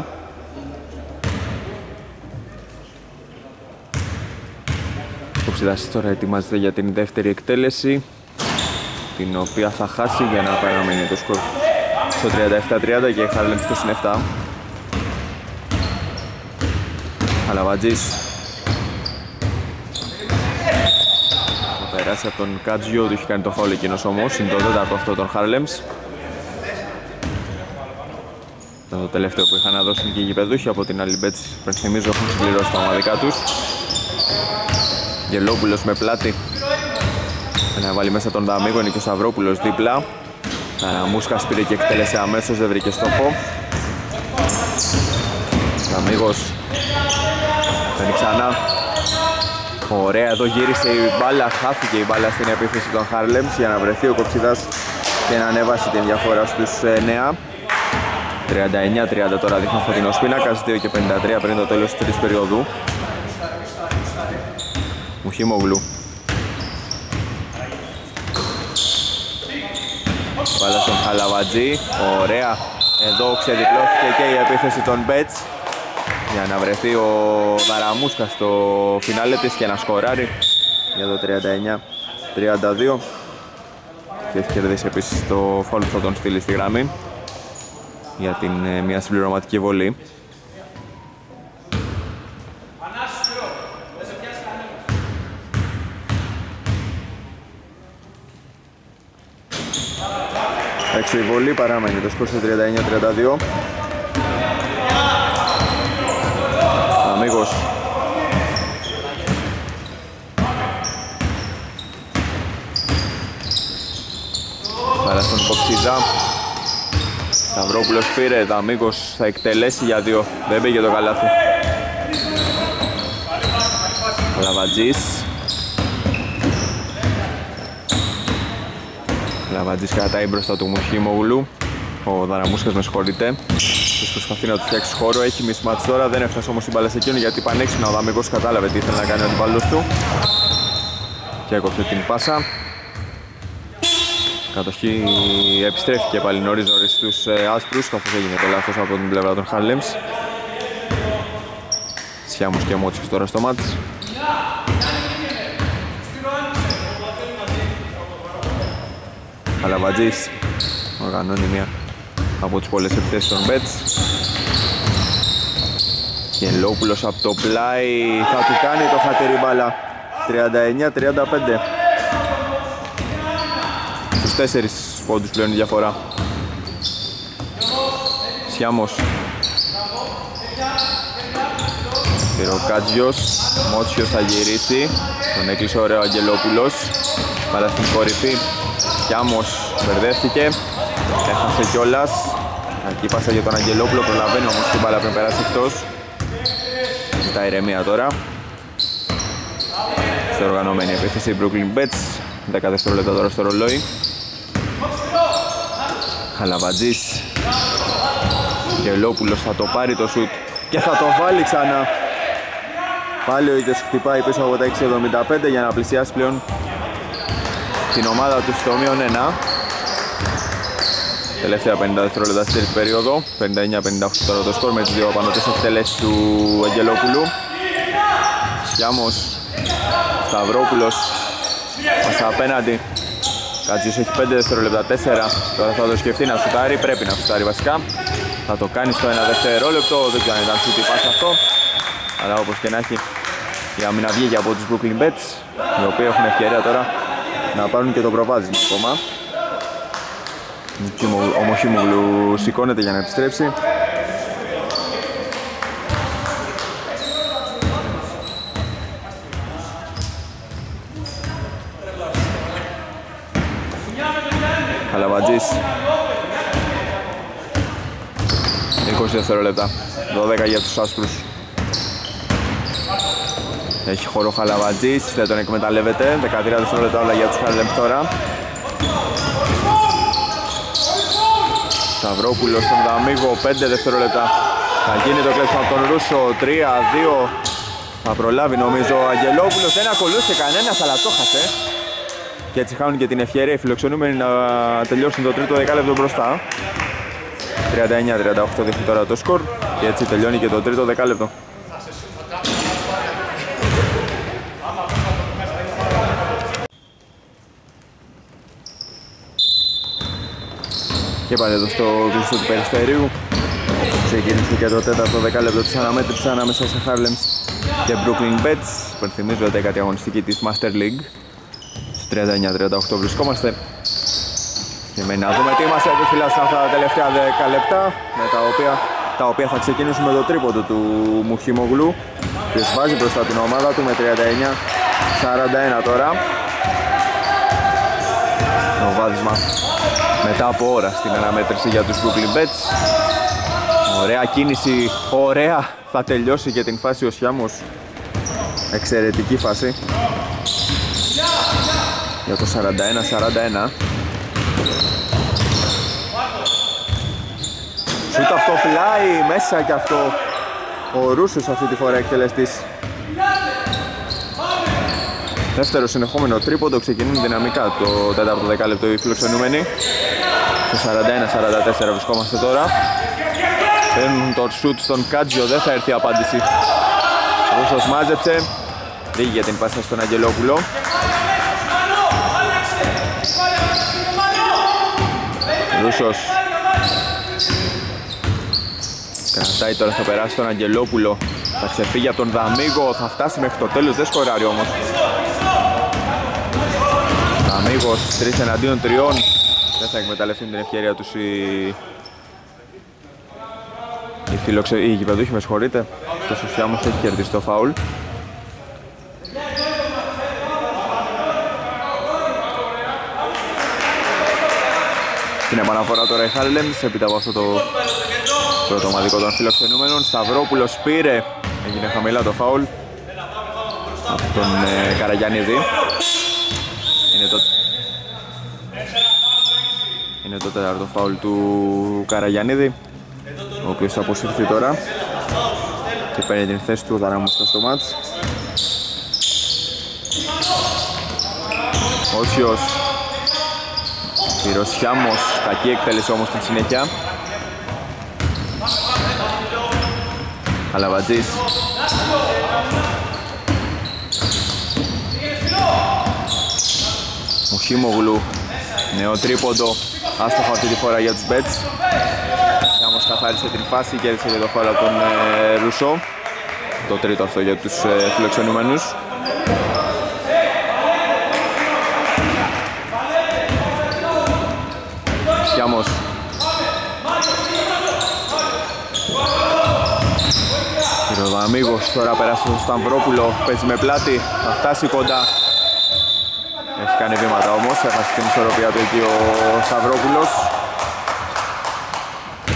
37-30 Ψηλάσης τώρα ετοιμάζεται για την δεύτερη εκτέλεση την οποία θα χάσει για να παραμείνει το σκορ. Στο 37-30 και Χάρλεμς στο συν 7 Αλαβατζής. Θα περάσει από τον Κάτζιο του έχει κάνει το φάουλ εκείνος όμως. Είναι το τέταρτο αυτό των Χάρλεμς. Το τελευταίο που είχαν να δώσουν και οι γηπεδούχοι. Από την άλλη μπέτση πριν θυμίζω έχουν συμπληρώσει τα ομαδικά τους Γελόπουλος με πλάτη. Να βάλει μέσα τον Δαμίγο, είναι και ο Σταυρόπουλος δίπλα. Καραμούσκας πήρε και εκτέλεσε αμέσως, δεν βρήκε στόχο. Δαμίγος Παίρνει ξανά. Ωραία, εδώ γύρισε η μπάλα, χάθηκε η μπάλα στην επίθεση των Harlems για να βρεθεί ο Κοψιδάς και να ανέβασει την διαφορά στους 9 39-30 τώρα δείχνει φωτεινός πίνακας, 2 και 53 πριν το τέλος της τρίτης περίοδου Μουχίμογλου Βάλα στον Χαλαβατζή Ωραία. Εδώ ξεδιπλώθηκε και η επίθεση των Μπέτς. Για να βρεθεί ο Δαραμούσκα στο φινάλε της και να σκοράρει. Για το 39-32 και έχει κερδίσει επίσης το φόλ που θα τον στείλει στη γραμμή. Για την ε, μια συμπληρωματική βολή έξω η βολή, παραμένει το σκορ σε 39-32. Αμίγος. Παρά στον Κοψίδα. Σταυρόπουλος πήρε, Δαμίκος θα εκτελέσει για δύο. Δεν πήγε το καλάθι. Λαβατζής. Λαβατζής κρατάει μπροστά του Μουχίμογλου. Ο Δαραμούσκας με συγχωρείτε. Τους προσπαθεί να τους φτιάξει χώρο. Έχει μισμάτς τώρα. Δεν έφτασε όμως η μπάλα σε εκείνο γιατί πανέξυπνα ο Δαμίκος κατάλαβε τι ήθελε να κάνει ο αντιπαλός του. Και έκοψε την πάσα. Κατοχή επιστρέφηκε πάλι νωρίς νωρίς στους ε, άσπρους καθώς έγινε το λάθος από την πλευρά των Χάρλεμς. Σιάμος και Μότσικος τώρα στο μάτς. Καλαβατζής οργανώνει μία από τις πολλές επιθέσεις των Μπέτς. Γελόπουλος από το πλάι θα του κάνει το χατήρι μπάλα. 39-35. Στους τέσσερις πόντους πλέον η διαφορά. Σιάμος. Πυροκάτζιος. Μότσιος θα γυρίσει. Τον έκλεισε ωραίο Αγγελόπουλος. Πάρα στην κορυφή. Σιάμος μπερδεύτηκε. Έχασε κιόλας. Κακή πάσα για τον Αγγελόπουλο. Προλαβαίνει όμως την μπάλα πριν περάσει εκτός. Ζητά ηρεμία τώρα. Σε οργανωμένη επίθεση η Brooklyn Bets. 10 δευτερόλεπτα τώρα στο ρολόι. Χαλαβατζής Γελόπουλος θα το πάρει το σουτ και θα το βάλει ξανά Πάλι ο ίδιος χτυπάει πίσω από τα 6.75 για να πλησιάσει πλέον την ομάδα του στο μείον 1 Τελευταία 50 δευτερόλεπτα στη τρίτη περίοδο 59-58 τώρα το σκορ με τις δύο απανωτές εκτελέσεις του Αγγελόπουλου Σιάμος Σταυρόπουλος Πάσα απέναντι Κάτζιος έχει 5 δευτερόλεπτα, 4. Τώρα θα το σκεφτεί να σουτάρει, πρέπει να σουτάρει βασικά. Θα το κάνει στο 1 δευτερόλεπτο, δεν ξέρω αν ήταν σούτι πάσα αυτό. Αλλά όπως και να έχει, η άμυνα βγήκε από τους Brooklyn Bets, οι οποίοι έχουν ευκαιρία τώρα να πάρουν και το προβάδισμα ακόμα. Ο Μοχίμογλου σηκώνεται για να επιστρέψει. Καλαβατζής 20 δευτερόλεπτα 12 για τους άσπρους Έχει χώρο Χαλαβατζής, δεν τον εκμεταλλεύεται. 13 δευτερόλεπτα όλα για τους Χαλεμ τώρα. Σταυρόπουλος στον Δαμίγο 5 δευτερόλεπτα. Θα γίνει το κλέψιμο από τον Ρούσο 3-2 Θα προλάβει νομίζω ο Αγγελόπουλος. Δεν ακολούθησε κανένας αλλά το χασε και έτσι χάνουν και την ευκαιρία οι φιλοξενούμενοι να τελειώσουν το τρίτο δεκάλεπτο μπροστά. 39-38 δείχνει τώρα το σκορ. Και έτσι τελειώνει και το τρίτο δεκάλεπτο Και πάλι εδώ στο κλειστό του Περιστερίου ξεκίνησε και το τέταρτο δεκάλεπτο της αναμέτρησης ανάμεσα σε Harlems και Brooklyn Bets. Υπενθυμίζω ότι έκατη αγωνιστική της Master League. 39-38 βρισκόμαστε. Και με να δούμε τι μας επιφυλάσσουν αυτά τα τελευταία 10 λεπτά με τα οποία, τα οποία θα ξεκινήσουμε το τρίποντο του Μουχιμογλου και βάζει μπροστά την ομάδα του με 39-41 τώρα. Το βάδισμα μετά από ώρα στην αναμέτρηση για τους Brooklyn Bets. Ωραία κίνηση, ωραία. Θα τελειώσει και την φάση ο Σιάμος. Εξαιρετική φάση. Για το 41-41 Σούτ από το πλάι μέσα και αυτό. Ο Ρούσος αυτή τη φορά εκτελεστής Δεύτερο συνεχόμενο τρίποντο ξεκινούν δυναμικά. Το τέταρτο δεκάλεπτο οι φιλοξενούμενοι. Στο 41-44 βρισκόμαστε τώρα. Φέρνουν το σούτ στον Κάτζιο, δεν θα έρθει απάντηση. Ο Ρούσος μάζεψε. Ρίγε την πάσα στον Αγγελόπουλο. Ρούσος. Κρατάει τώρα θα περάσει τον Αγγελόπουλο. Θα ξεφύγει από τον Δαμίγο. Θα φτάσει μέχρι το τέλος. Δεν σκοράρει όμως Δαμίγος 3 εναντίον 3 Δεν δεν θα εκμεταλλευτούν την ευκαιρία τους οι, οι, φιλοξε... οι γηπεδούχοι, με συγχωρείτε. Το Σουσιάμος έχει κερδίσει το φάουλ. Στην επαναφορά τώρα η Χάρλεμς, έπειτα από αυτό το πρώτο ομαδικό των φιλοξενούμενων. Σταυρόπουλος πήρε, έγινε χαμηλά το φάουλ από τον ε, Καραγιάννηδη. Είναι το... Είναι το τέταρτο φάουλ του Καραγιάννηδη, ο οποίος θα αποσυρθεί τώρα και παίρνει την θέση του Δαραμούσκα στο μάτς. Όσιος Πυροσιάμος, κακή εκτέλεση όμως στην συνέχεια. Αλαβατζής. Μουχίμογλου, νέο τρίποντο, άστοχο αυτή τη φορά για τους Μπέτς. Σιάμος καθάρισε την φάση και έδειξε και το φάουλ από τον ε, Ρουσό. Το τρίτο αυτό για τους ε, φιλοξενούμενους. Σιάμος. Πυροδαμίγος τώρα πέρασε στο Σταυρόπουλο, παίζει με πλάτη, θα φτάσει κοντά. Έχει κάνει βήματα όμως, έχασε την ισορροπία του εκεί ο Σταυρόπουλος.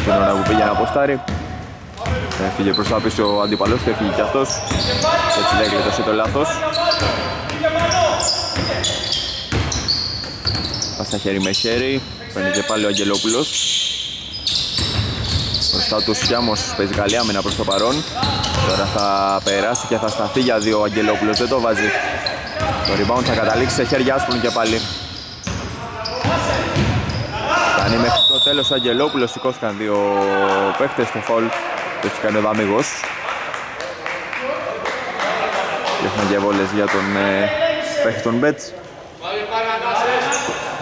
Την ώρα που πήγε να αποστάρει. Έφυγε προς τα πίσω ο αντίπαλος, έφυγε και αυτός. Έτσι λέει γλιτώσει το λάθος. Πάσα χέρι με χέρι, παίρνει και πάλι ο Αγγελόπουλος. Μπροστά του Σιάμος παίζει καλή άμυνα προς το παρόν. Τώρα θα περάσει και θα σταθεί για δύο ο Αγγελόπουλος, δεν το βάζει. Το rebound θα καταλήξει σε χέρια άσπρων και πάλι. Φτάνει μέχρι το τέλος ο Αγγελόπουλος, σηκώθηκαν δύο παίχτες στο φολ. Το έχει κάνει ο Δαμίγος. Και έχουμε και βόλες για τον ε, παίχτη των Μπέτς.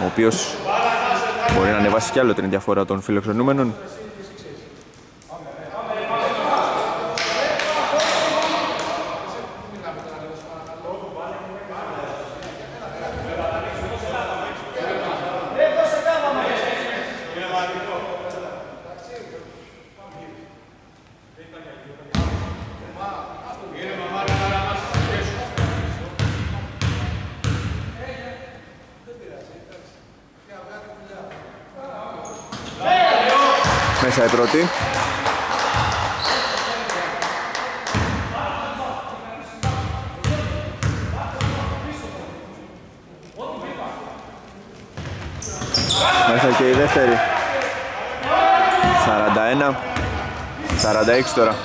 Ο οποίος μπορεί να ανεβάσει κι άλλο την διαφορά των φιλοξενούμενων. Μέσα η πρώτη. Μέσα και η δεύτερη. 41. 46 τώρα.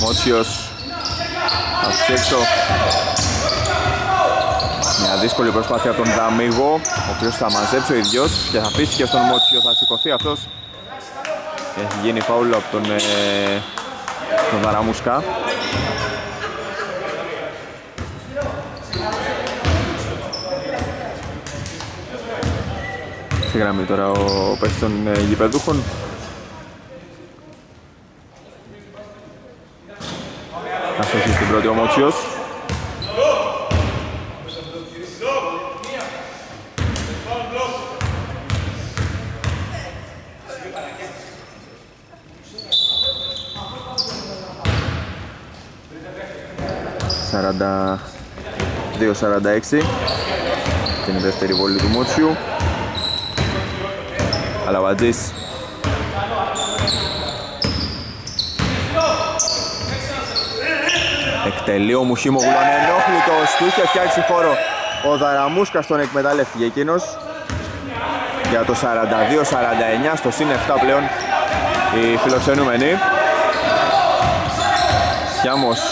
Μότσιος. Αυτός έξω. Μια δύσκολη προσπάθεια από τον Δαμίγο, ο οποίος θα μαζέψει ο ίδιος και θα αφήσει και στον Μότσιο, θα σηκωθεί αυτός. Και έχει γίνει φάουλο από τον, ε, τον Δαραμούσκα. Στη γραμμή τώρα ο παίκτης των ε, γηπεδούχων. Αστοχή στην πρώτη ο Μότσιος. 2-46 την δεύτερη βολή του Μότσιου. Αλαβατζής. Εκτελεί ο Μουχίμογλου ανενόχλητος. Του είχε φτιάξει χώρο ο Δαραμούσκας τον εκμεταλλεύτηκε εκείνος. Για το 42-49 στο συν 7 πλέον οι φιλοξενούμενοι. Σιάμος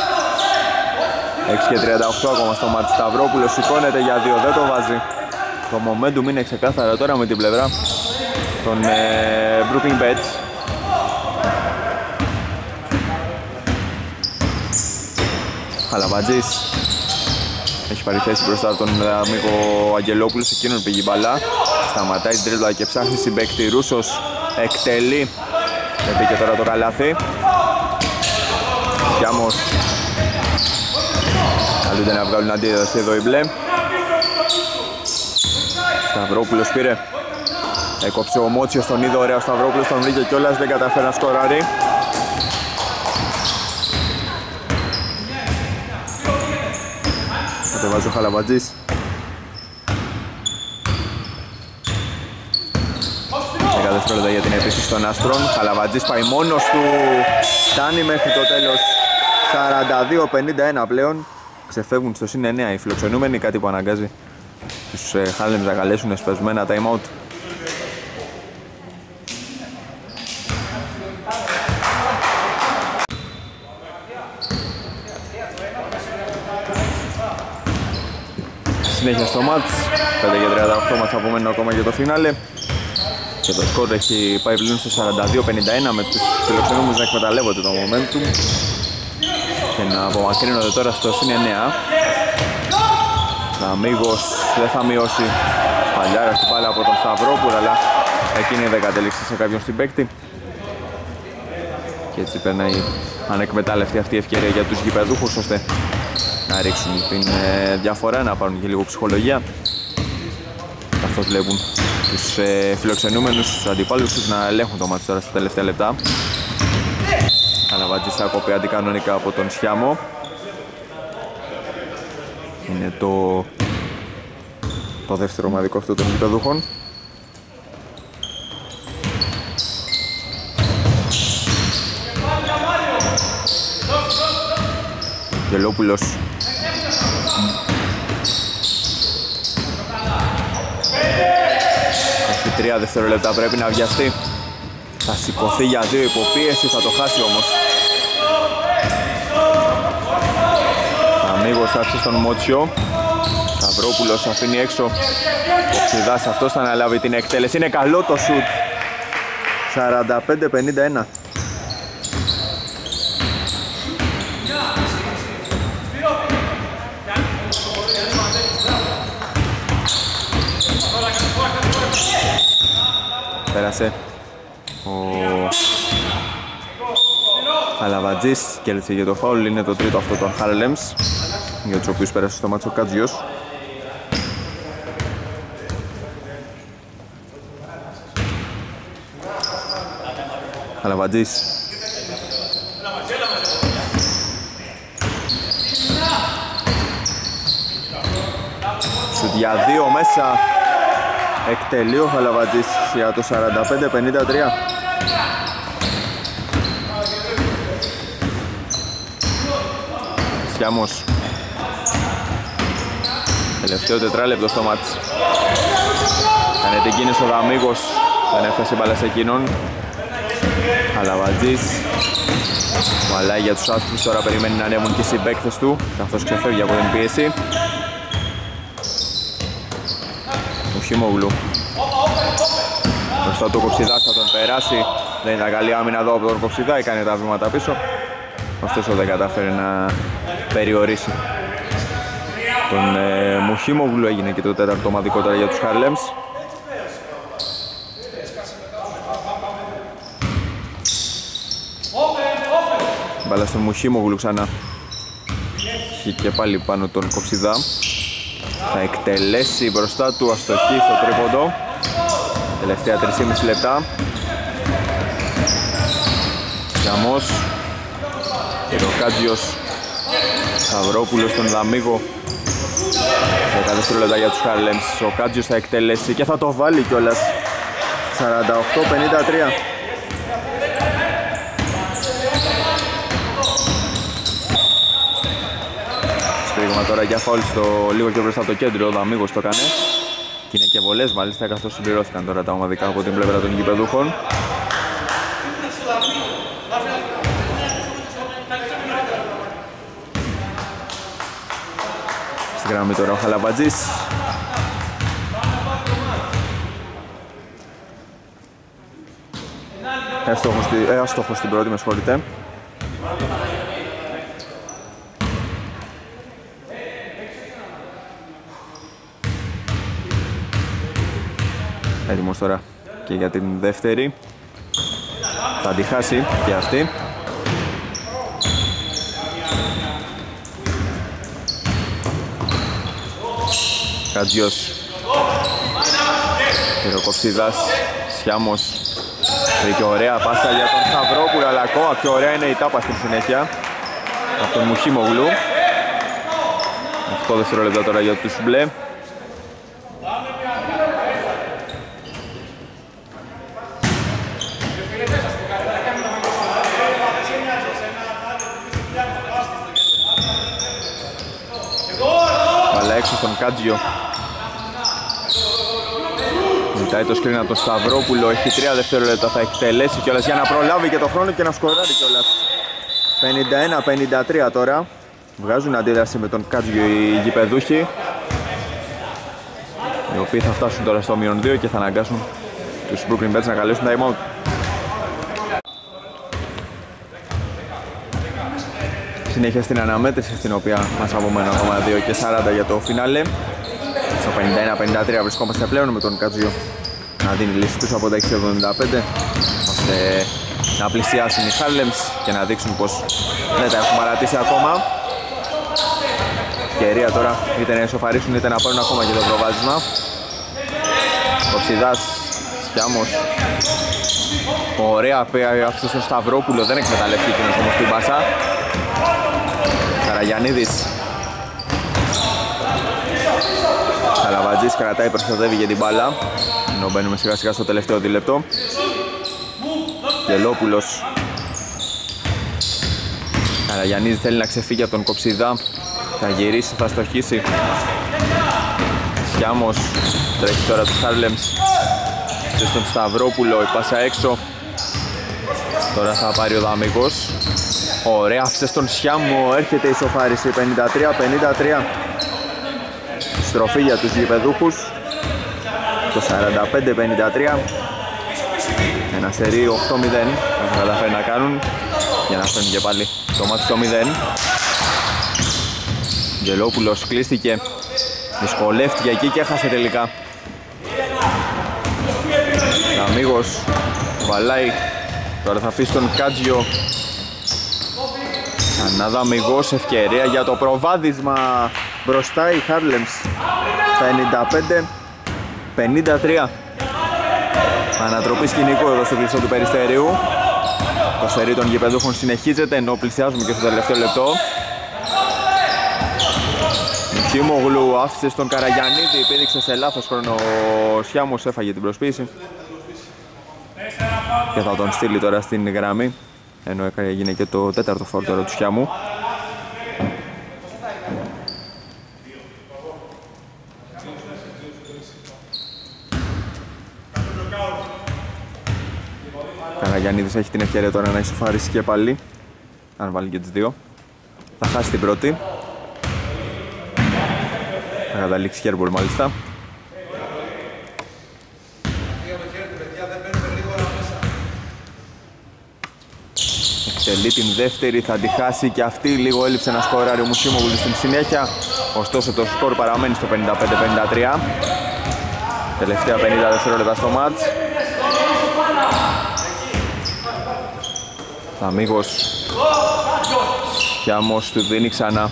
6 και 38 ακόμα στο μάτι Σταυρόπουλος σηκώνεται για 2, δεν το βάζει. Το momentum είναι ξεκάθαρα τώρα με την πλευρά των ε, Brooklyn Bets Χαλαβατζής. Έχει πάρει θέση μπροστά τον amigo Αγγελόπουλο, εκείνον πήγε η μπαλά. Σταματάει την τρίπλα και ψάχνει συμπέκτη Ρούσος. Εκτελεί. Δεν πήγε τώρα το καλάθι. Σιάμος Καλούνται να βγάλουν αντίδραση εδώ οι μπλε Σταυρόπουλος πήρε Έκοψε ο Μότσιος τον είδε ωραία ο Σταυρόπουλος τον βρήκε κιόλας δεν καταφέρει να σκοράρει Κατεβάζει ο Χαλαβατζής δευτερόλεπτα για την επίσης των Άστρων. Χαλαβατζής πάει μόνος του. Φτάνει μέχρι το τέλος. 42-51 πλέον. Ξεφεύγουν στο συν 9 οι φιλοξενούμενοι, κάτι που αναγκάζει τους ε, Χάλεμς να καλέσουν εσπεσμένα time out. Συνέχεια στο μάτς, 5 38 μας απομένουν ακόμα για το φινάλε. Και το σκορ έχει πάει πλέον στο 42-51 με τους φιλοξενούμενους να εκμεταλλεύονται το momentum και να απομακρύνονται τώρα στο συν 9 Αμίγος δεν θα μειώσει παλιάρα στην πάλι από τον Σταυρόπουλο αλλά εκείνη δεν κατέληξε σε κάποιον στην παίκτη και έτσι περνάει ανεκμετάλλευτη αυτή η ευκαιρία για τους γηπεδούχους ώστε να ρίξουν την ε, διαφορά, να πάρουν και λίγο ψυχολογία. Καθώς βλέπουν τους ε, φιλοξενούμενους τους αντιπάλους τους να ελέγχουν το μάτι τώρα στα τελευταία λεπτά. Αναβάτζης θα κοπεί αντικανονικά από τον Σιάμο. Είναι το, το δεύτερο ομαδικό αυτό των γηπεδούχων. Γελόπουλος Τρία δευτερόλεπτα πρέπει να βιαστεί. Θα σηκωθεί για δύο υποπίεση, θα το χάσει όμως. Αμίγος θα έρθει στον Μότσιο. Σταυρόπουλος αφήνει έξω. Ο Ξηδάς αυτός θα αναλάβει την εκτέλεση. Είναι καλό το σουτ. 45-51. πέρασε ο Χαλαβατζής κέρδισε για το φάουλ είναι το τρίτο αυτό των Harlems για τους οποίους πέρασε στο μάτσο Κατζιός Χαλαβατζής Σουτ για δύο μέσα. Εκτελεί ο Χαλαβατζής για το 45-53 Σιάμος Τελευταίο τετράλεπτο στο μάτς Κάνε την κίνηση ο Δαμίγος Δεν έφτασε μπάλα σε εκείνον Χαλαβατζής Βαλάει για τους άσπρους τώρα περιμένει να ανέβουν και οι συμπαίκτες του καθώς ξεφεύγει από την πίεση Χιμόγλου. Μπροστά του Κοψιδάς θα τον περάσει. Δεν ήταν καλή άμυνα εδώ από τον Κοψιδά, έκανε τα βήματα πίσω. Ωστόσο δεν κατάφερε να περιορίσει. Τον ε, Μουχίμογλου έγινε και το τέταρτο ομαδικό τώρα για τους Χαρλέμς. Μπάλα στον Μουχίμογλου ξανά. Έχει και πάλι πάνω τον Κοψιδά. Θα εκτελέσει μπροστά του αστοχή στο τρίποντο. Τελευταία 3,5 λεπτά. Γαμός. Και ο Κάτζιος Σταυρόπουλος στον Δαμίγο. 10 δευτερόλεπτα για τους Χάρλεμς. Ο Κάτζιος θα εκτελέσει και θα το βάλει κιόλας. 48-53. τώρα για φάουλ στο λίγο και μπροστά από το κέντρο, ο Δαμίγος το έκανε. Και είναι και βολές μάλιστα καθώς συμπληρώθηκαν τώρα τα ομαδικά από την πλευρά των γηπεδούχων. Γραμμή τώρα ο Χαλαβατζής. Αστόχος στην πρώτη, με συγχωρείτε. Έτοιμος τώρα και για την δεύτερη. Θα τη χάσει και αυτή. Κατζιός Χειροκοψίδας Σιάμος. Βρήκε ωραία πάσα για τον Σταυρόπουλο αλλά ακόμα πιο ωραία είναι η τάπα στην συνέχεια. Από τον Μουχίμογλου. 8 δευτερόλεπτα τώρα για τους μπλε. Βάλα έξω στον Κάτζιο Ζητάει το screen από τον Σταυρόπουλο, έχει 3 δευτερόλεπτα, θα εκτελέσει κιόλας για να προλάβει και το χρόνο και να σκοράρει κιόλας. 51-53 τώρα. Βγάζουν αντίδραση με τον Κάτζιο οι γηπεδούχοι. Οι οποίοι θα φτάσουν τώρα στο μείον 2 και θα αναγκάσουν τους Brooklyn Bets να καλέσουν time out. Συνέχεια στην αναμέτρηση στην οποία μας απομένουν ακόμα 2 και 40 για το φινάλε. Στο 51-53 βρισκόμαστε πλέον με τον Κάτζιο να δίνει λύση πίσω από τα 6.75 ώστε να πλησιάσουν οι Harlems και να δείξουν πως δεν τα έχουν παρατήσει ακόμα. Ευκαιρία τώρα είτε να ισοφαρίσουν είτε να πάρουν ακόμα και το προβάδισμα. Ο Ψιδάς Σιάμος Ωραία πέρα αυτή στο Σταυρόπουλο, δεν εκμεταλλευτεί εκείνος όμως την πάσα. Καραγιαννίδης Καλαβατζής κρατάει, προστατεύει για την μπάλα. Ενώ μπαίνουμε σιγά σιγά στο τελευταίο δίλεπτο. Γελόπουλος. Καραγιαννίδης θέλει να ξεφύγει από τον Κοψιδά θα γυρίσει, θα στοχίσει. Σιάμος τρέχει τώρα τους Χάρλεμς. Στον Σταυρόπουλο, η πάσα έξω. Τώρα θα πάρει ο Δαμικός. Ωραία, άφησε στον Σιάμο, έρχεται η σοφάριση. 53-53 Στροφή για τους γηπεδούχους. Το 45-53 Ένα σερί 8-0 θα καταφέρει να κάνουν Για να φτάνει και πάλι το μάτι στο 0 Γελόπουλος κλείστηκε Δυσκολεύτηκε εκεί και έχασε τελικά. Αμίγος Βαλάει Τώρα θα αφήσει τον Κάτζιο. Ανάδα αμυγός ευκαιρία για το προβάδισμα Μπροστά η Χάρλεμς 55 53 Ανατροπή σκηνικού εδώ στο κλειστό του Περιστερίου. Το σερί των γηπεδούχων συνεχίζεται ενώ πλησιάζουμε και στο τελευταίο λεπτό. Μουχίμογλου άφησε στον Καραγιανίδη, πήδηξε σε λάθος χρόνο. Ο Σιάμος έφαγε την προσποίηση και θα τον στείλει τώρα στην γραμμή ενώ έγινε και το τέταρτο φόρτο του Σιάμου Καραγιαννίδης έχει την ευκαιρία τώρα να ισοφαρίσει και πάλι. Αν βάλει και τις δύο. Θα χάσει την πρώτη. Θα καταλήξει χέρμπολ μάλιστα. Εκτελεί την δεύτερη, θα τη χάσει και αυτή. Λίγο έλειψε να σκοράρει ο Μουσίμογλου στην συνέχεια. Ωστόσο το σκορ παραμένει στο 55-53 τελευταία 50 δευτερόλεπτα στο μάτς Αμίγος Χιάμος του δίνει ξανά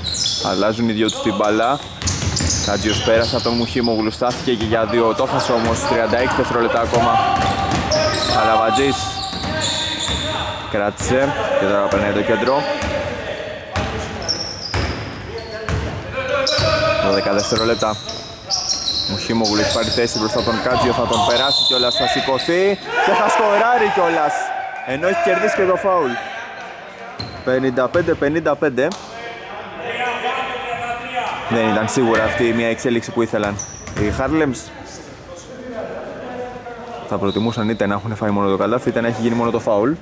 αλλάζουν οι δυο τους την μπαλά Κάτζιος πέρασε από τον Μουχίμογλου, στάθηκε και για δύο, το έχασε όμως 36 δευτερόλεπτα ακόμα. Καλαβατζής κράτησε και τώρα περνάει το κέντρο. 12 δευτερόλεπτα. Μουχίμογλου έχει πάρει θέση μπροστά τον Κάτζιο, θα τον περάσει κιόλας, θα σηκωθεί και θα σκοράρει κιόλας. Ενώ έχει κερδίσει και το φάουλ. 55-55. Δεν ήταν σίγουρα αυτή μια εξέλιξη που ήθελαν οι Harlems. Θα προτιμούσαν είτε να έχουν φάει μόνο το καλάθι είτε να έχει γίνει μόνο το φάουλ.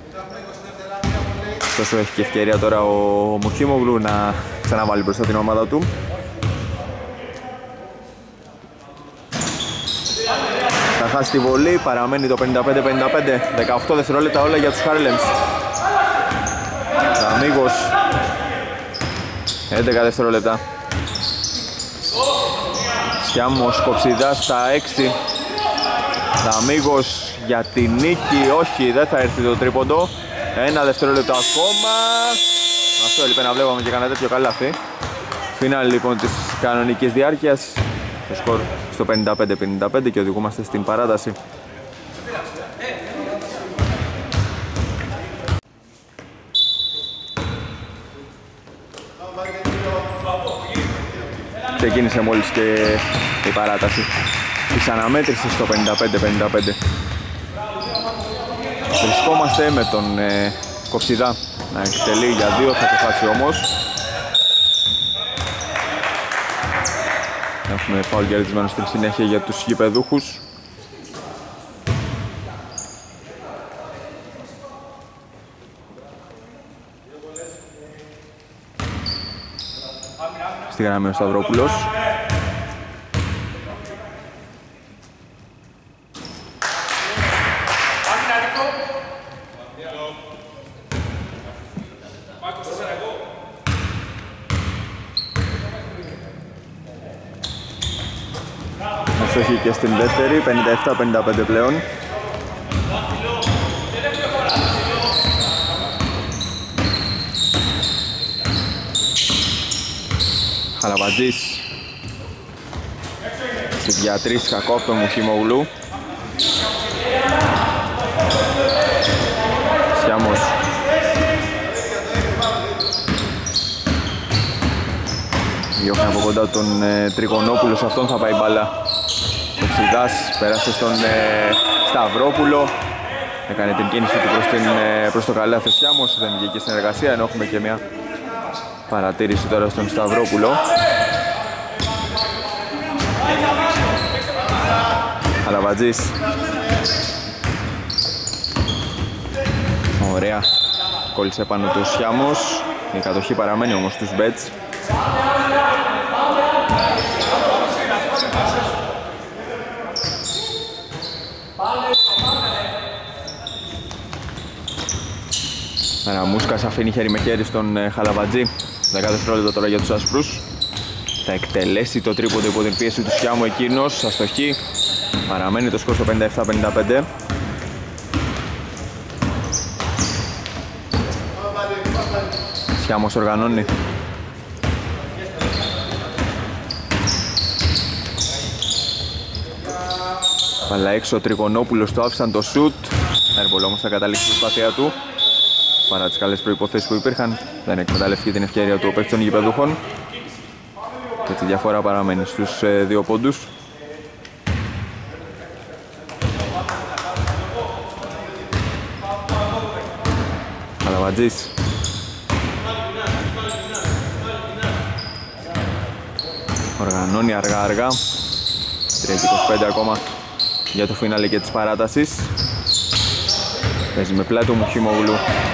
Τόσο έχει και ευκαιρία τώρα ο Μουχίμογλου να ξαναβάλει μπροστά την ομάδα του. Χάσει τη βολή, παραμένει το 55-55, 18 δευτερόλεπτα όλα για τους Harlems. Αμίγος, 11 δευτερόλεπτα. Σιάμος Κοψιδάς στα 6 Δαμίγος για τη νίκη, όχι δεν θα έρθει το τρίποντο. Ένα δευτερόλεπτο ακόμα. Αυτό έλειπε να βλέπαμε και κανένα τέτοιο καλάθι. Φινάλι λοιπόν της κανονικής διάρκειας το σκορ στο 55-55 και οδηγούμαστε στην παράταση. Ξεκίνησε μόλις και η παράταση της αναμέτρησης στο 55-55. Βρισκόμαστε με τον ε, Κοψιδά να εκτελεί για δύο, θα το χάσει όμως. Έχουμε φάουλ κερδισμένο στην συνέχεια για τους γηπεδούχους. Στη γραμμή ο Σταυρόπουλος. Αστοχή και στην δεύτερη, 57-55 πλέον. Χαραβατζής για τρεις κακό από τον Μουχημογλου. Σιάμος. Διώχνει από κοντά τον ε, Τριγωνόπουλος, σε αυτόν θα πάει μπάλα. Ο Ψιδάς πέρασε στον ε, Σταυρόπουλο Έκανε την κίνηση του προς, την, ε, προς το καλάθι Σιάμος, δεν βγήκε συνεργασία ενώ έχουμε και μια Παρατήρηση τώρα στον Σταυρόπουλο. Αλαβατζής. Ωραία. Κόλλησε πάνω του Σιάμος. Η κατοχή παραμένει όμως στους Μπέτς. Ραμούσκας αφήνει χέρι με χέρι στον ε, Χαλαβατζή 10 δευτερόλεπτα τώρα για τους άσπρους. Θα εκτελέσει το τρίποντο υπό την πίεση του Σιάμου εκείνος. Αστοχή. Παραμένει το σκορ στο 57-55. Σιάμος οργανώνει. Παλά έξω ο Τριγωνόπουλος το άφησαν το σουτ. Έρβολο όμως θα καταλήξει την προσπάθεια του παρά τις καλές προϋποθέσεις που υπήρχαν δεν εκμεταλλεύτηκε την ευκαιρία του παίκτης των γηπεδούχων. Και τη διαφορά παραμένει στους ε, δύο πόντους. Καλαβατζής. Οργανώνει αργά αργά. 3-25 ακόμα για το φίναλε και της παράτασης. Παίζει με πλάτο μου Χιμογλου την ε,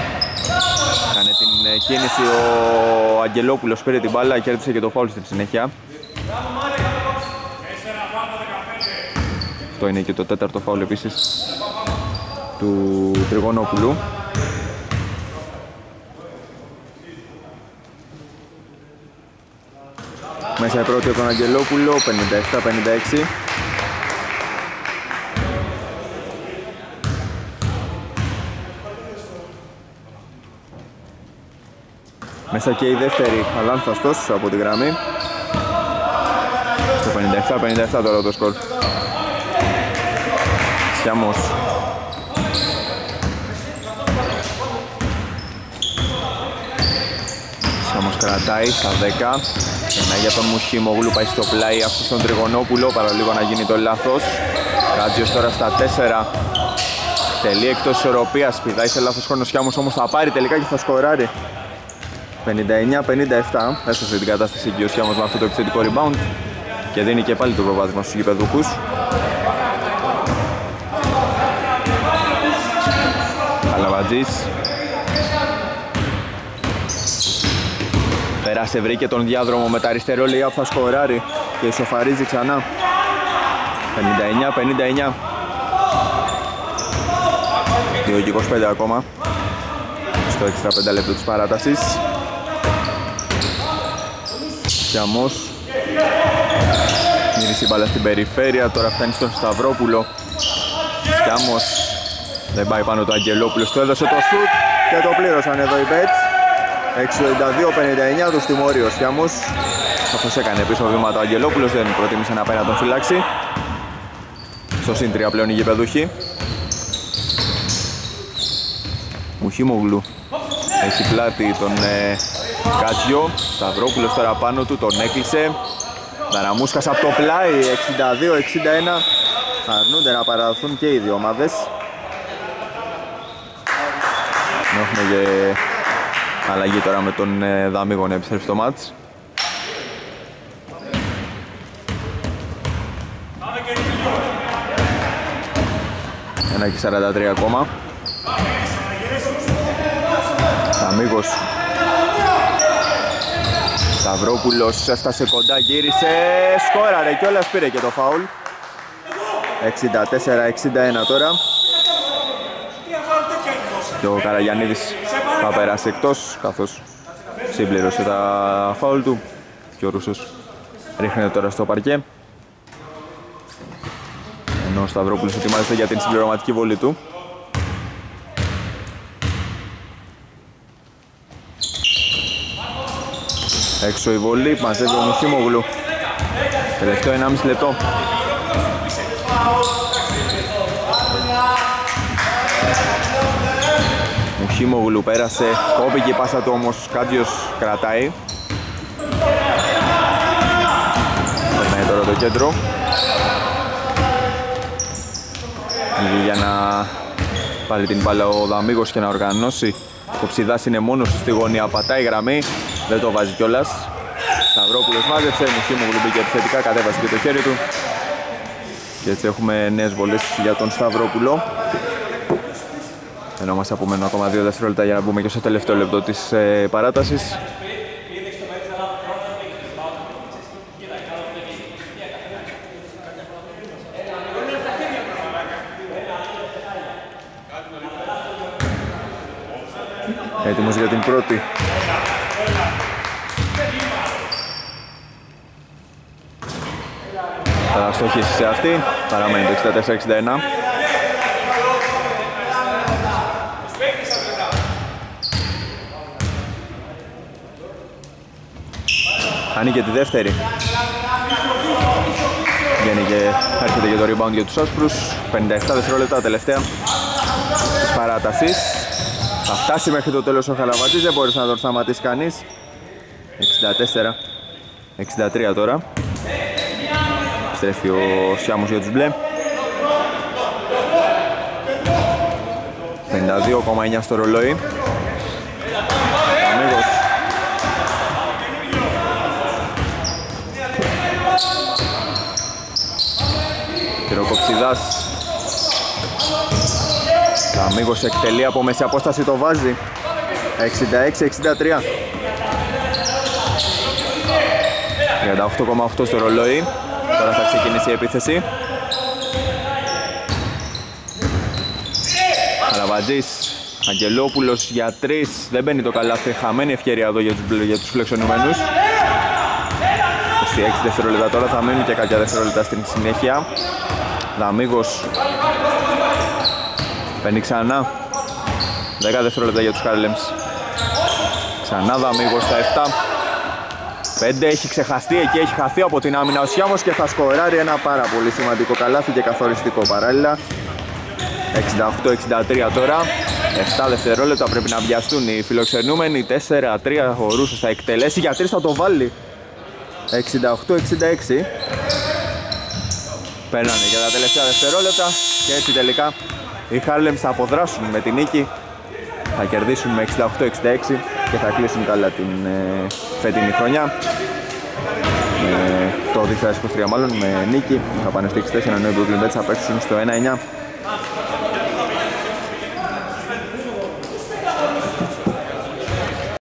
κίνηση ο Αγγελόπουλος πήρε την μπάλα, κέρδισε και το φάουλ στην συνέχεια. Αυτό είναι και το τέταρτο φάουλ επίσης του Τριγωνόπουλου. Μέσα η πρώτη από τον Αγγελόπουλο, 57-56. Μέσα και η δεύτερη αλάνθαστος από τη γραμμή. Στο 57-57 τώρα το σκορ. Σιάμος. Σιάμος κρατάει στα 10. Ένα για τον Μουχήμογλου πάει στο πλάι αυτό στον Τριγωνόπουλο παραλίγο να γίνει το λάθος. Κάτζιος τώρα στα 4. Τελεί εκτός ισορροπίας, πηδάει σε λάθος χρόνος Σιάμος όμως θα πάρει τελικά και θα σκοράρει. 59-57 έσωσε την κατάσταση και ο Σιάμος με αυτό το επιθετικό rebound. Και δίνει και πάλι το προβάδισμα στους γηπεδούχους. Αλαβατζής. Πέρασε βρήκε τον διάδρομο με τα αριστερό. Λέει θα σκοράρει και ισοφαρίζει ξανά. 59-59 2 25 ακόμα. Στο έξτρα 5 λεπτό της παράτασης Σιαμός Μυρίσει μπάλα στην περιφέρεια, τώρα φτάνει στον Σταυρόπουλο. Σιαμός Δεν πάει πάνω το Αγγελόπουλος, του έδωσε το σουτ και το πλήρωσαν εδώ οι Bets. 62-59 το τιμώρι ο Σιαμός καθώς έκανε πίσω βήματα ο Αγγελόπουλος δεν προτίμησε να πάει να τον φυλάξει. Στο συν 3 πλέον οι γηπεδούχοι Μουχίμογλου έχει πλάτη τον ε, Κατζιό Σταυρόπουλος τώρα πάνω του τον έκλεισε. Δαραμούσκας από το πλάι 62-61 αρνούνται να παραδοθούν και οι δύο ομάδες. Έχουμε και αλλαγή τώρα με τον ε, Δαμίγο να επιστρέψει στο μάτς. Ένα και 43 ακόμα. Δαμίγος Σταυρόπουλος έφτασε κοντά, γύρισε, σκόραρε κιόλας πήρε και το φάουλ. 64-61 τώρα. Και ο Καραγιαννίδης θα περάσει εκτός καθώς συμπλήρωσε τα φάουλ του και ο Ρούσος ρίχνεται τώρα στο παρκέ. Ενώ ο Σταυρόπουλος ετοιμάζεται για την συμπληρωματική βολή του Έξω η βολή, μαζεύει ο Μουχίμογλου Τελευταίο 1,5 λεπτό. Μουχίμογλου πέρασε, κόπηκε η πάσα του όμως Κάτιος κρατάει. Περνάει τώρα το κέντρο. Για να πάρει την μπάλα ο Δαμίγος και να οργανώσει. Ο Ψιδάς είναι μόνος στη γωνία, πατάει γραμμή δεν το βάζει κιόλας. Σταυρόπουλος μάζεψε, Μουχίμογλου μπήκε επιθετικά, κατέβασε και το χέρι του. Και έτσι έχουμε νέες βολές για τον Σταυρόπουλο. Ενώ μας απομένουν ακόμα δύο δευτερόλεπτα για να μπούμε και στο τελευταίο λεπτό της ε, παράτασης. Έτοιμος για την πρώτη Θα στοχίσει σε αυτή, παραμένει το 64-61 Χάνει και τη δεύτερη. Βγαίνει και έρχεται και το rebound για τους άσπρους. 57 δευτερόλεπτα τελευταία της παράτασης. Θα φτάσει μέχρι το τέλος ο Χαλαβατής, δεν μπορείς να τον σταματήσει κανείς. 64 63 τώρα Στρέφει ο Σιάμος για τους μπλε. 52,9 στο ρολόι. Αμίγος. Κυροκοψιδάς Αμίγος εκτελεί από μέση απόσταση το βάζει. 66-63 38,8 στο ρολόι Τώρα θα ξεκινήσει η επίθεση. Καλαβατζής Αγγελόπουλος για τρεις. Δεν μπαίνει το καλάθι Χαμένη ευκαιρία εδώ για τους, για τους φλεξονουμένους 26 δευτερόλεπτα τώρα θα μείνουν και κάποια δευτερόλεπτα στην συνέχεια. Δαμίγος Παίρνει ξανά. 10 δευτερόλεπτα για τους Χάρλεμς Ξανά Δαμίγος στα 7 5 έχει ξεχαστεί εκεί, έχει χαθεί από την άμυνα ο Σιάμος και θα σκοράρει ένα πάρα πολύ σημαντικό καλάθι και καθοριστικό παράλληλα. 68-63 τώρα. 7 δευτερόλεπτα πρέπει να βιαστούν οι φιλοξενούμενοι. 4-3 ο Ρούσος θα εκτελέσει. Για 3 θα το βάλει. 68-66 Παίρνανε για τα τελευταία δευτερόλεπτα και έτσι τελικά οι Harlem θα αποδράσουν με την νίκη. Θα κερδίσουν με 68-66 και θα κλείσουν καλά την ε, φετινή χρονιά. Το 2023 μάλλον με νίκη. Θα πάνε στο 64 ενώ οι Brooklyn Nets θα παίξουν στο 1-9